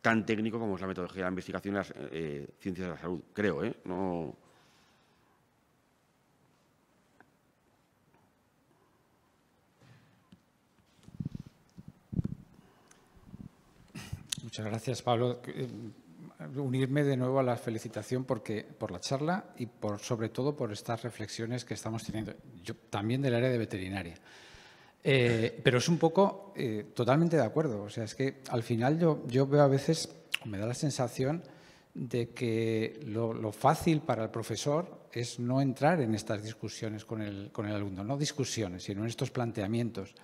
tan técnico como es la metodología de la investigación en las eh, ciencias de la salud. Creo, ¿eh? No... Muchas gracias, Pablo unirme de nuevo a la felicitación porque, por la charla y por, sobre todo por estas reflexiones que estamos teniendo, yo también del área de veterinaria. Eh, pero es un poco eh, totalmente de acuerdo. O sea, es que al final yo, yo veo a veces, me da la sensación de que lo, fácil para el profesor es no entrar en estas discusiones con el, con el alumno, no discusiones, sino en estos planteamientos.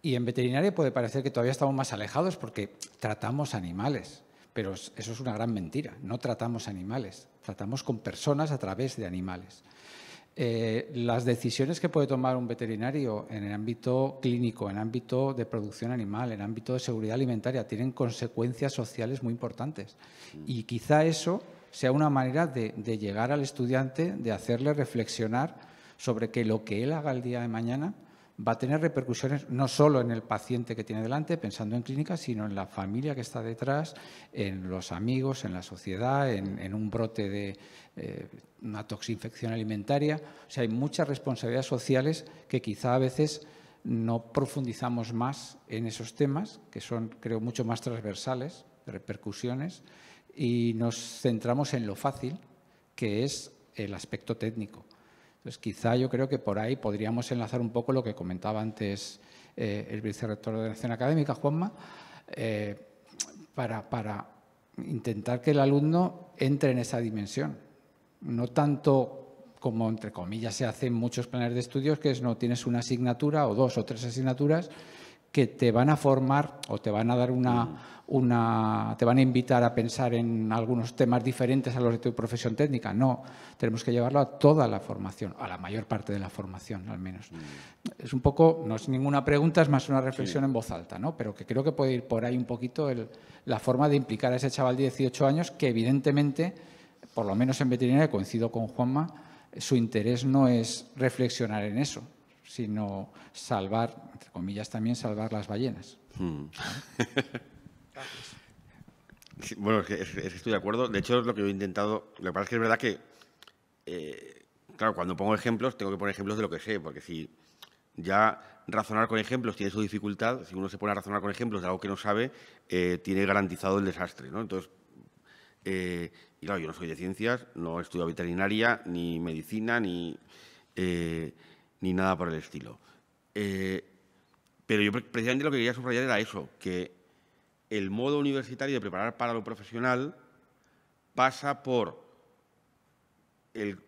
Y en veterinaria puede parecer que todavía estamos más alejados porque tratamos animales. Pero eso es una gran mentira. No tratamos animales, tratamos con personas a través de animales. Eh, las decisiones que puede tomar un veterinario en el ámbito clínico, en ámbito de producción animal, en ámbito de seguridad alimentaria, tienen consecuencias sociales muy importantes. Y quizá eso sea una manera de, de llegar al estudiante, de hacerle reflexionar sobre que lo que él haga el día de mañana va a tener repercusiones no solo en el paciente que tiene delante, pensando en clínica, sino en la familia que está detrás, en los amigos, en la sociedad, en, un brote de eh, una toxinfección alimentaria. O sea, hay muchas responsabilidades sociales que quizá a veces no profundizamos más en esos temas, que son, creo, mucho más transversales, repercusiones, y nos centramos en lo fácil, que es el aspecto técnico. Entonces, quizá yo creo que por ahí podríamos enlazar un poco lo que comentaba antes eh, el vicerrector de la Nación Académica, Juanma, eh, para, para intentar que el alumno entre en esa dimensión. No tanto como, entre comillas, se hace en muchos planes de estudios, que es no tienes una asignatura o dos o tres asignaturas que te van a formar o te van a dar una, una, te van a invitar a pensar en algunos temas diferentes a los de tu profesión técnica. No, tenemos que llevarlo a toda la formación, a la mayor parte de la formación al menos. Es un poco, no es ninguna pregunta, es más una reflexión en voz alta, ¿no? pero que creo que puede ir por ahí un poquito la forma de implicar a ese chaval de 18 años que evidentemente, por lo menos en veterinaria, coincido con Juanma, su interés no es reflexionar en eso, sino salvar, entre comillas también, salvar las ballenas. Hmm. bueno, es que, estoy de acuerdo. De hecho, es lo que yo he intentado. Lo que pasa es que es verdad que, eh, claro, cuando pongo ejemplos, tengo que poner ejemplos de lo que sé, porque si ya razonar con ejemplos tiene su dificultad, si uno se pone a razonar con ejemplos de algo que no sabe, eh, tiene garantizado el desastre. ¿no? Entonces, eh, y claro, yo no soy de ciencias, no estudio veterinaria, ni medicina, ni ni nada por el estilo. Eh, pero yo precisamente lo que quería subrayar era eso, que el modo universitario de preparar para lo profesional pasa por el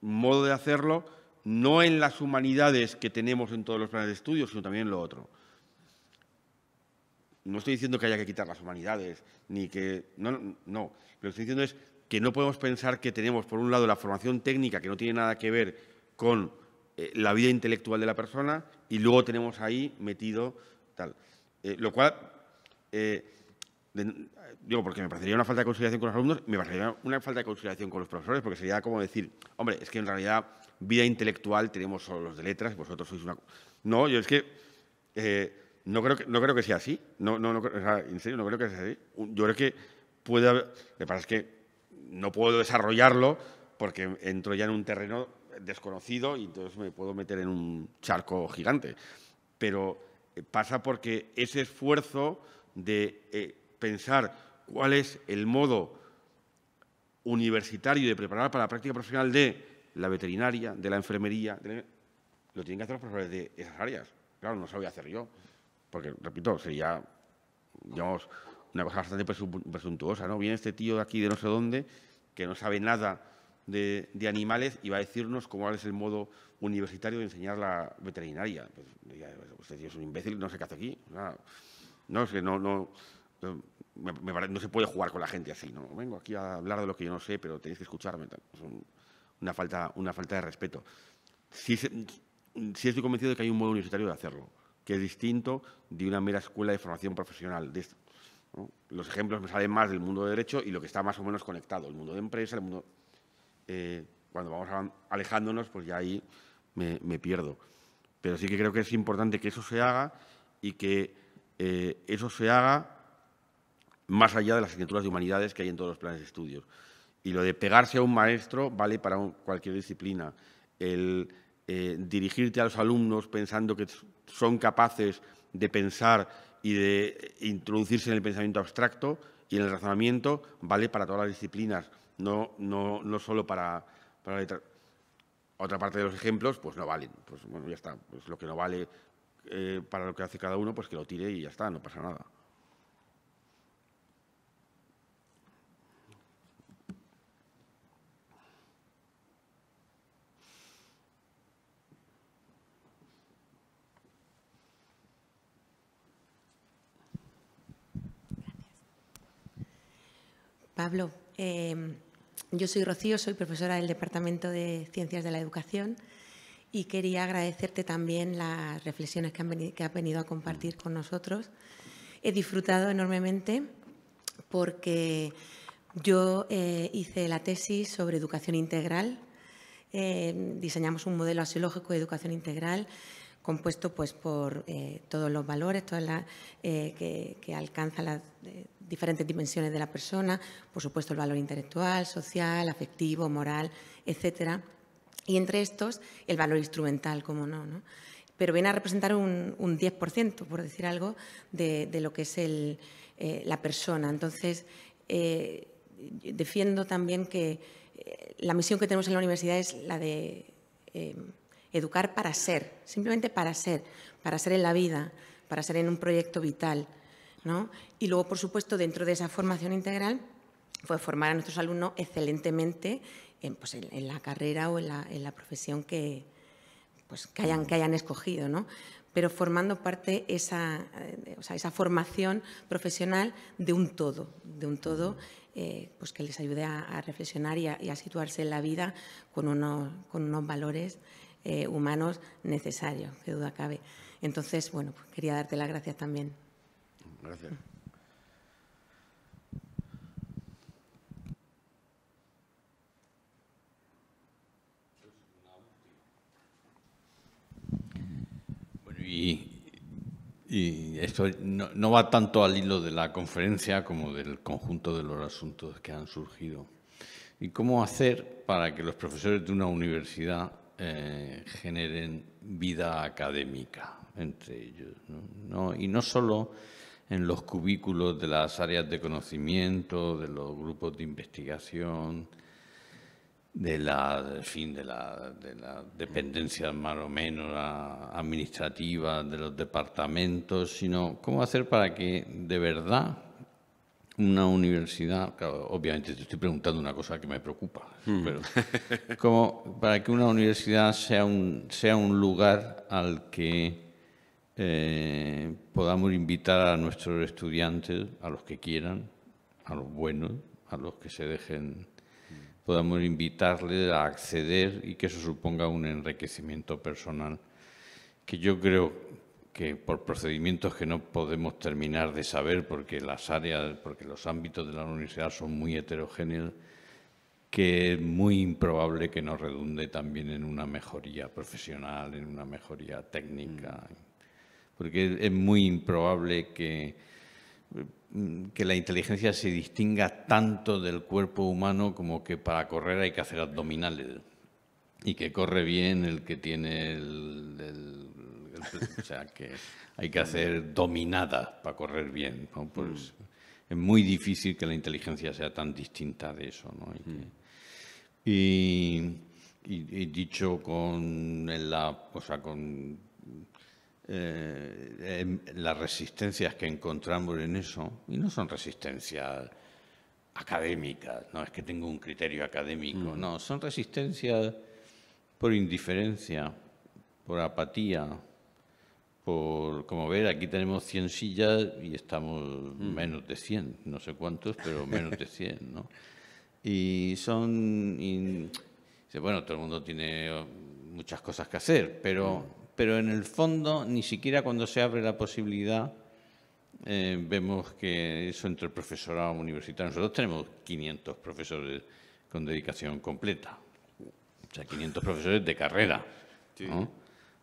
modo de hacerlo no en las humanidades que tenemos en todos los planes de estudio, sino también en lo otro. No estoy diciendo que haya que quitar las humanidades, ni que... No, no. Lo que estoy diciendo es que no podemos pensar que tenemos, por un lado, la formación técnica, que no tiene nada que ver con eh, la vida intelectual de la persona, y luego tenemos ahí metido tal. Eh, lo cual, eh, digo, porque me parecería una falta de consideración con los alumnos, me parecería una falta de consideración con los profesores, porque sería como decir, hombre, es que en realidad vida intelectual tenemos solo los de letras, vosotros sois una... No, yo es que no, creo que no creo que sea así, no, no, en serio, no creo que sea así. Yo creo que puede haber... Me parece que no puedo desarrollarlo porque entro ya en un terreno desconocido y entonces me puedo meter en un charco gigante. Pero eh, pasa porque ese esfuerzo de eh, pensar cuál es el modo universitario de preparar para la práctica profesional de la veterinaria, de la enfermería, lo tienen que hacer los profesores de esas áreas. Claro, no se hacer yo, porque, repito, sería, digamos, una cosa bastante presuntuosa, ¿no? Viene este tío de aquí de no sé dónde, que no sabe nada de, animales y va a decirnos cómo es el modo universitario de enseñar la veterinaria. Pues, usted es un imbécil, no sé qué hace aquí. No, es no, no, no se puede jugar con la gente así. ¿no? Vengo aquí a hablar de lo que yo no sé, pero tenéis que escucharme. Es una, falta, una falta de respeto. Sí, sí estoy convencido de que hay un modo universitario de hacerlo, que es distinto de una mera escuela de formación profesional. De Los ejemplos me salen más del mundo de derecho y lo que está más o menos conectado, el mundo de empresa, el mundo... Eh, cuando vamos alejándonos, pues ya ahí me, pierdo. Pero sí que creo que es importante que eso se haga y que eh, eso se haga más allá de las asignaturas de humanidades que hay en todos los planes de estudios. Y lo de pegarse a un maestro vale para cualquier disciplina. El eh, dirigirte a los alumnos pensando que son capaces de pensar y de introducirse en el pensamiento abstracto y en el razonamiento vale para todas las disciplinas no, no, no solo para, para letra. Otra parte de los ejemplos, pues no valen. Pues bueno, ya está. Pues lo que no vale eh, para lo que hace cada uno, pues que lo tire y ya está, no pasa nada. Pablo, eh, yo soy Rocío, soy profesora del Departamento de Ciencias de la Educación y quería agradecerte también las reflexiones que, han has venido a compartir con nosotros. He disfrutado enormemente porque yo eh, hice la tesis sobre educación integral, eh, diseñamos un modelo asiológico de educación integral compuesto pues, por eh, todos los valores todas que, que alcanza las diferentes dimensiones de la persona, por supuesto el valor intelectual, social, afectivo, moral, etcétera, y entre estos el valor instrumental, como no, ¿no? Pero viene a representar un, 10%, por decir algo, de, lo que es eh, la persona. Entonces, eh, defiendo también que eh, la misión que tenemos en la universidad es la de educar para ser, simplemente para ser, para ser en la vida, para ser en un proyecto vital. Y luego, por supuesto, dentro de esa formación integral, pues formar a nuestros alumnos excelentemente en, pues, la carrera o en la, profesión que, pues, que, hayan, que hayan escogido, ¿no? pero formando parte esa, eh, esa formación profesional de un todo, de un todo eh, pues que les ayude a, reflexionar y a, situarse en la vida con unos, con unos valores eh, humanos necesarios, que duda cabe. Entonces, bueno, pues quería darte las gracias también. Gracias. Bueno, y, esto no, va tanto al hilo de la conferencia como del conjunto de los asuntos que han surgido. ¿Y cómo hacer para que los profesores de una universidad eh, generen vida académica entre ellos? y no solo en los cubículos de las áreas de conocimiento, de los grupos de investigación, de la, fin, de la, de la dependencia más o menos administrativa de los departamentos, sino cómo hacer para que de verdad una universidad, obviamente te estoy preguntando una cosa que me preocupa, hmm. pero como para que una universidad sea un, sea un lugar al que eh, podamos invitar a nuestros estudiantes, a los que quieran, a los buenos, a los que se dejen, podamos invitarles a acceder y que eso suponga un enriquecimiento personal, que yo creo que por procedimientos que no podemos terminar de saber porque las áreas, porque los ámbitos de la universidad son muy heterogéneos, que es muy improbable que nos redunde también en una mejoría profesional, en una mejoría técnica, mm. porque es muy improbable que, que la inteligencia se distinga tanto del cuerpo humano como que para correr hay que hacer abdominales y que corre bien el que tiene el o sea, que hay que hacer dominada para correr bien. Pues es muy difícil que la inteligencia sea tan distinta de eso. ¿no? Y, dicho con la, o sea, con eh, em, las resistencias que encontramos en eso, y no son resistencias académicas, no es que tengo un criterio académico, mm. no, son resistencias por indiferencia, por apatía, por, como ver, aquí tenemos 100 sillas y estamos mm. menos de 100, no sé cuántos, pero menos de 100, ¿no? Y son, bueno, todo el mundo tiene muchas cosas que hacer, pero, mm. pero en el fondo, ni siquiera cuando se abre la posibilidad, eh, vemos que eso entre el profesorado universitario, nosotros tenemos 500 profesores con dedicación completa, o sea, 500 profesores de carrera, ¿no?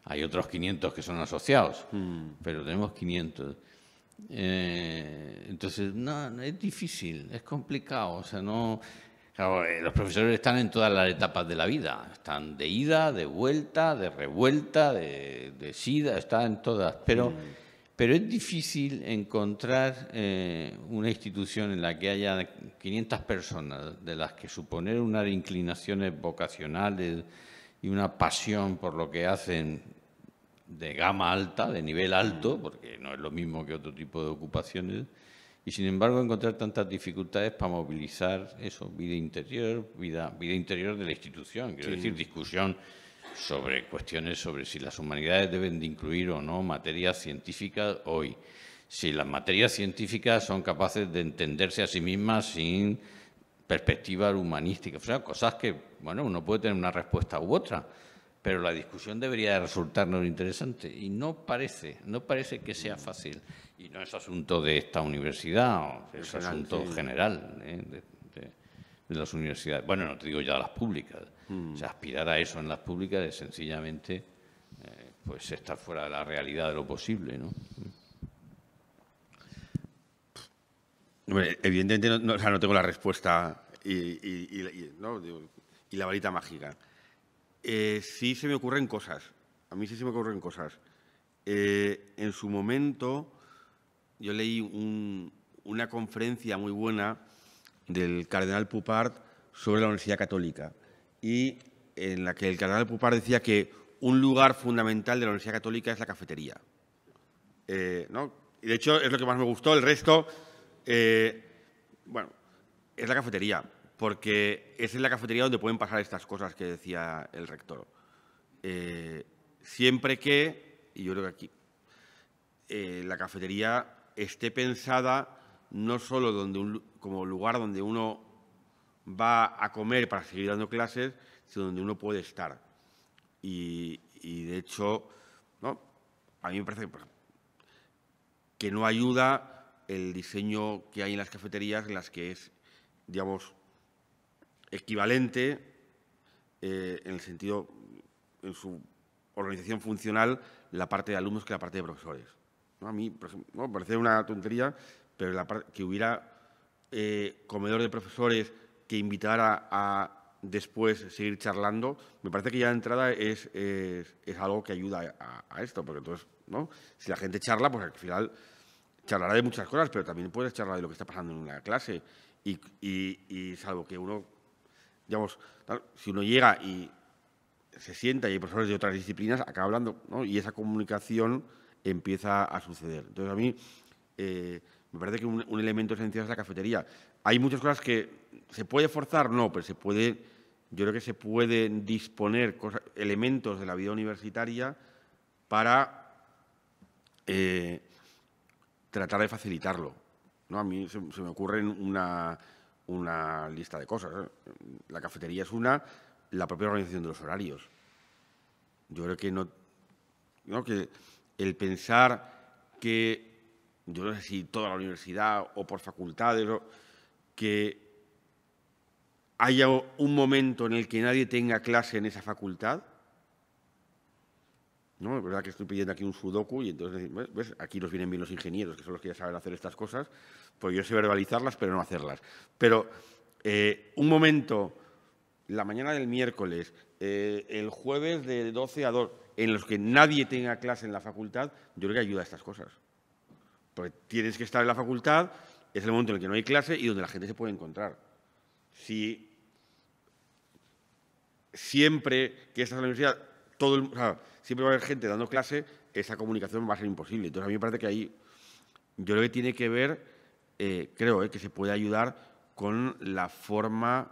Hay otros 500 que son asociados, hmm. pero tenemos 500. Eh, entonces, no, es difícil, es complicado. O sea, no. Eh, los profesores están en todas las etapas de la vida. Están de ida, de vuelta, de revuelta, de, sida, están en todas. Pero, hmm. pero es difícil encontrar eh, una institución en la que haya 500 personas, de las que suponer unas inclinaciones vocacionales y una pasión por lo que hacen de gama alta, de nivel alto, porque no es lo mismo que otro tipo de ocupaciones, y sin embargo encontrar tantas dificultades para movilizar eso, vida interior, vida, vida interior de la institución, quiero decir, discusión sobre cuestiones sobre si las humanidades deben de incluir o no materias científicas hoy, si las materias científicas son capaces de entenderse a sí mismas sin perspectiva humanística, o sea, cosas que, bueno, uno puede tener una respuesta u otra, pero la discusión debería resultarnos interesante y no parece, no parece que sea fácil. Y no es asunto de esta universidad, es asunto general ¿eh? de, las universidades. Bueno, no te digo ya las públicas. Hmm. aspirar a eso en las públicas es sencillamente eh, pues estar fuera de la realidad de lo posible, ¿no? evidentemente no, no tengo la respuesta y, y la varita mágica. Eh, sí se me ocurren cosas. A mí sí se me ocurren cosas. Eh, en su momento yo leí una conferencia muy buena del cardenal Pupart sobre la Universidad Católica y en la que el cardenal Pupart decía que un lugar fundamental de la Universidad Católica es la cafetería. Eh, y de hecho es lo que más me gustó. El resto, bueno, es la cafetería porque es en la cafetería donde pueden pasar estas cosas que decía el rector. Eh, siempre que, y yo creo que aquí, eh, la cafetería esté pensada no solo donde como lugar donde uno va a comer para seguir dando clases, sino donde uno puede estar. Y, de hecho, a mí me parece que no ayuda el diseño que hay en las cafeterías en las que es, digamos, equivalente eh, en el sentido, en su organización funcional, la parte de alumnos que la parte de profesores. A mí, por ejemplo, parece una tontería, pero la que hubiera eh, comedor de profesores que invitara a después seguir charlando, me parece que ya de entrada es, es, algo que ayuda a, esto, porque entonces, ¿no? si la gente charla, pues al final charlará de muchas cosas, pero también puedes charlar de lo que está pasando en una clase. Y, y, y salvo que uno digamos, si uno llega y se sienta y hay profesores de otras disciplinas, acaba hablando, ¿no? Y esa comunicación empieza a suceder. Entonces, a mí, eh, Me parece que un, elemento esencial es la cafetería. Hay muchas cosas que se puede forzar, no, pero se puede, yo creo que se pueden disponer elementos de la vida universitaria para eh, tratar de facilitarlo. ¿no? A mí se, me ocurre una, una lista de cosas. ¿eh? La cafetería es una, la propia organización de los horarios. Yo creo que no, no que el pensar que yo no sé si toda la universidad o por facultades, que haya un momento en el que nadie tenga clase en esa facultad. ¿No? Es verdad que estoy pidiendo aquí un sudoku y entonces, ¿ves? Aquí nos vienen bien los ingenieros, que son los que ya saben hacer estas cosas, pues yo sé verbalizarlas, pero no hacerlas. Pero eh, un momento, la mañana del miércoles, eh, el jueves de 12 a 2, en los que nadie tenga clase en la facultad, yo creo que ayuda a estas cosas. Porque tienes que estar en la facultad, es el momento en el que no hay clase y donde la gente se puede encontrar. Si siempre que estás en la universidad, todo siempre va a haber gente dando clase, esa comunicación va a ser imposible. Entonces, a mí me parece que ahí, yo creo que tiene que ver, eh, creo eh, que se puede ayudar con la forma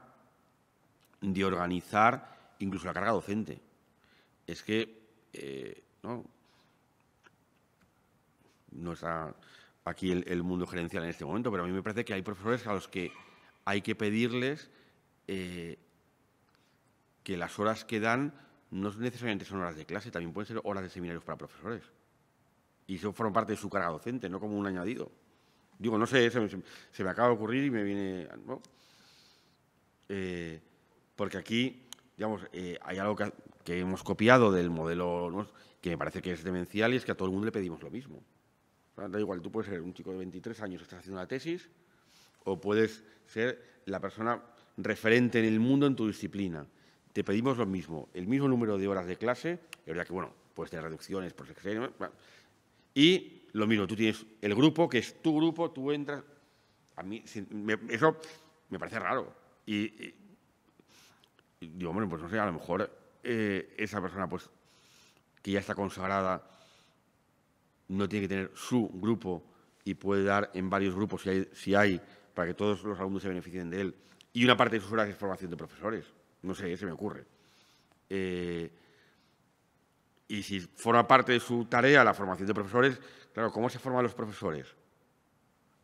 de organizar incluso la carga docente. Es que, eh, ¿no? no está aquí el, mundo gerencial en este momento, pero a mí me parece que hay profesores a los que hay que pedirles que las horas que dan no necesariamente son horas de clase, también pueden ser horas de seminarios para profesores. Y eso forma parte de su carga docente, no como un añadido. Digo, no sé, se, me acaba de ocurrir y me viene... Eh, porque aquí, digamos, eh, hay algo que, hemos copiado del modelo que me parece que es demencial y es que a todo el mundo le pedimos lo mismo. Da igual, tú puedes ser un chico de 23 años que estás haciendo la tesis o puedes ser la persona referente en el mundo en tu disciplina. Te pedimos lo mismo, el mismo número de horas de clase, es verdad que, bueno, puedes tener reducciones por sexenio, y lo mismo, tú tienes el grupo, que es tu grupo, tú entras... A mí, eso me parece raro. Y, digo, bueno, pues no sé, a lo mejor eh, esa persona, pues, que ya está consagrada no tiene que tener su grupo y puede dar en varios grupos si hay, si hay para que todos los alumnos se beneficien de él. Y una parte de sus horas es formación de profesores. No sé, se me ocurre. Eh, y si forma parte de su tarea la formación de profesores, claro, ¿cómo se forman los profesores?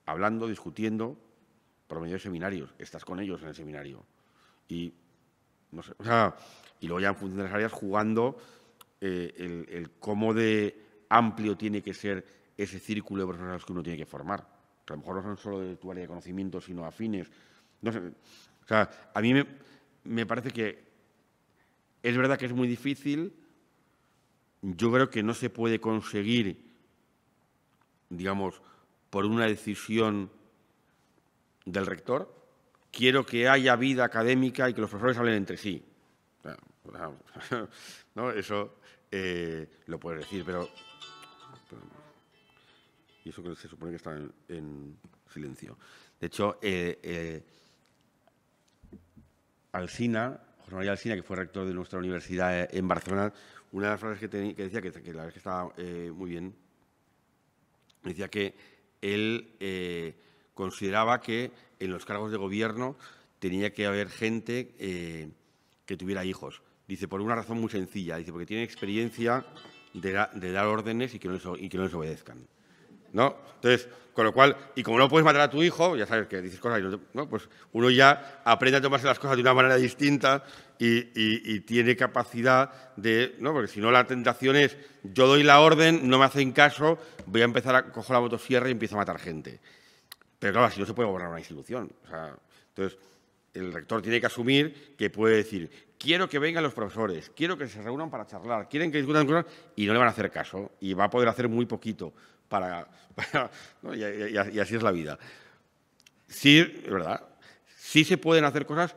Hablando, discutiendo, por medio de seminarios. Estás con ellos en el seminario. Y, no sé, y luego ya en función de las áreas jugando eh, el, el cómo de amplio tiene que ser ese círculo de profesores que uno tiene que formar. Que a lo mejor no son solo de tu área de conocimiento, sino afines. No sé, o sea, a mí me, parece que es verdad que es muy difícil. Yo creo que no se puede conseguir, digamos, por una decisión del rector. Quiero que haya vida académica y que los profesores hablen entre sí. ¿No? Eso eh, lo puedes decir, pero y eso se supone que está en, silencio. De hecho, eh, eh, Alsina, José María Alsina, que fue rector de nuestra universidad en Barcelona, una de las frases que, decía, que, la verdad que estaba eh, muy bien, decía que él consideraba que en los cargos de gobierno tenía que haber gente que tuviera hijos. Dice, por una razón muy sencilla, dice, porque tiene experiencia de, dar órdenes que, y que no les obedezcan. ¿No? Entonces, con lo cual, y como no puedes matar a tu hijo, ya sabes que dices cosas, y no, pues uno ya aprende a tomarse las cosas de una manera distinta y, tiene capacidad de, ¿no? Porque si no la tentación es, yo doy la orden, no me hacen caso, voy a empezar a coger la motosierra y empiezo a matar gente. Pero claro, así no se puede gobernar una institución. entonces, el rector tiene que asumir que puede decir, quiero que vengan los profesores, quiero que se reúnan para charlar, quieren que discutan cosas y no le van a hacer caso y va a poder hacer muy poquito para... y, así es la vida. Sí, es verdad, sí se pueden hacer cosas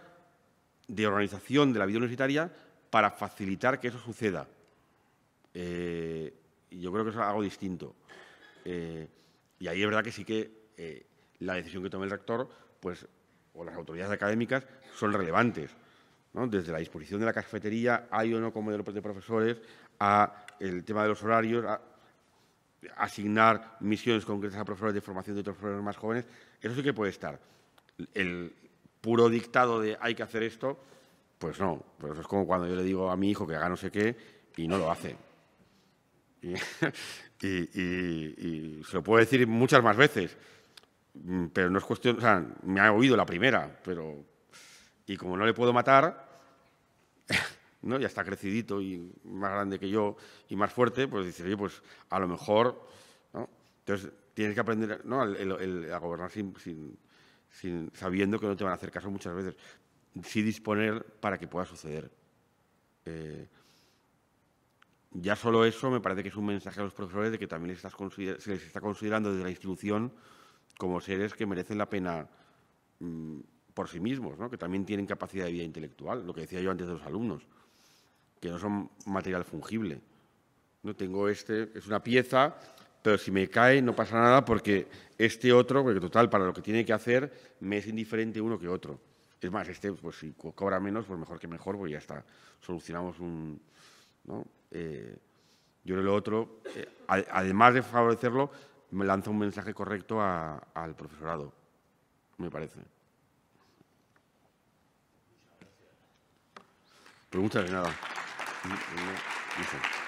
de organización de la vida universitaria para facilitar que eso suceda. Eh, yo creo que es algo distinto. Eh, y ahí es verdad que sí que eh, la decisión que tome el rector, pues, o las autoridades académicas, son relevantes. Desde la disposición de la cafetería, hay o no como de profesores, a el tema de los horarios, asignar misiones concretas a profesores de formación de otros profesores más jóvenes, eso sí que puede estar. El puro dictado de hay que hacer esto, pues no. Pero eso es como cuando yo le digo a mi hijo que haga no sé qué y no lo hace. Y, se lo puedo decir muchas más veces, mm, pero no es cuestión, o sea, me ha oído la primera, pero... Y como no le puedo matar, ya está crecidito y más grande que yo y más fuerte, pues dice, oye, pues a lo mejor. Entonces tienes que aprender ¿no? a gobernar sin, sin, sabiendo que no te van a hacer caso muchas veces. Sí disponer para que pueda suceder. Eh, ya solo eso me parece que es un mensaje a los profesores de que también se les está considerando desde la institución como seres que merecen la pena mm, por sí mismos, que también tienen capacidad de vida intelectual, lo que decía yo antes de los alumnos, que no son material fungible. No tengo este, es una pieza, pero si me cae no pasa nada porque este otro, porque total, para lo que tiene que hacer, me es indiferente uno que otro. Es más, este, pues si cobra menos, pues mejor que mejor, pues ya está, solucionamos un... ¿no? Eh, yo creo lo otro, eh, además de favorecerlo, me lanza un mensaje correcto al profesorado, me parece. Preguntas de nada y una. Eh,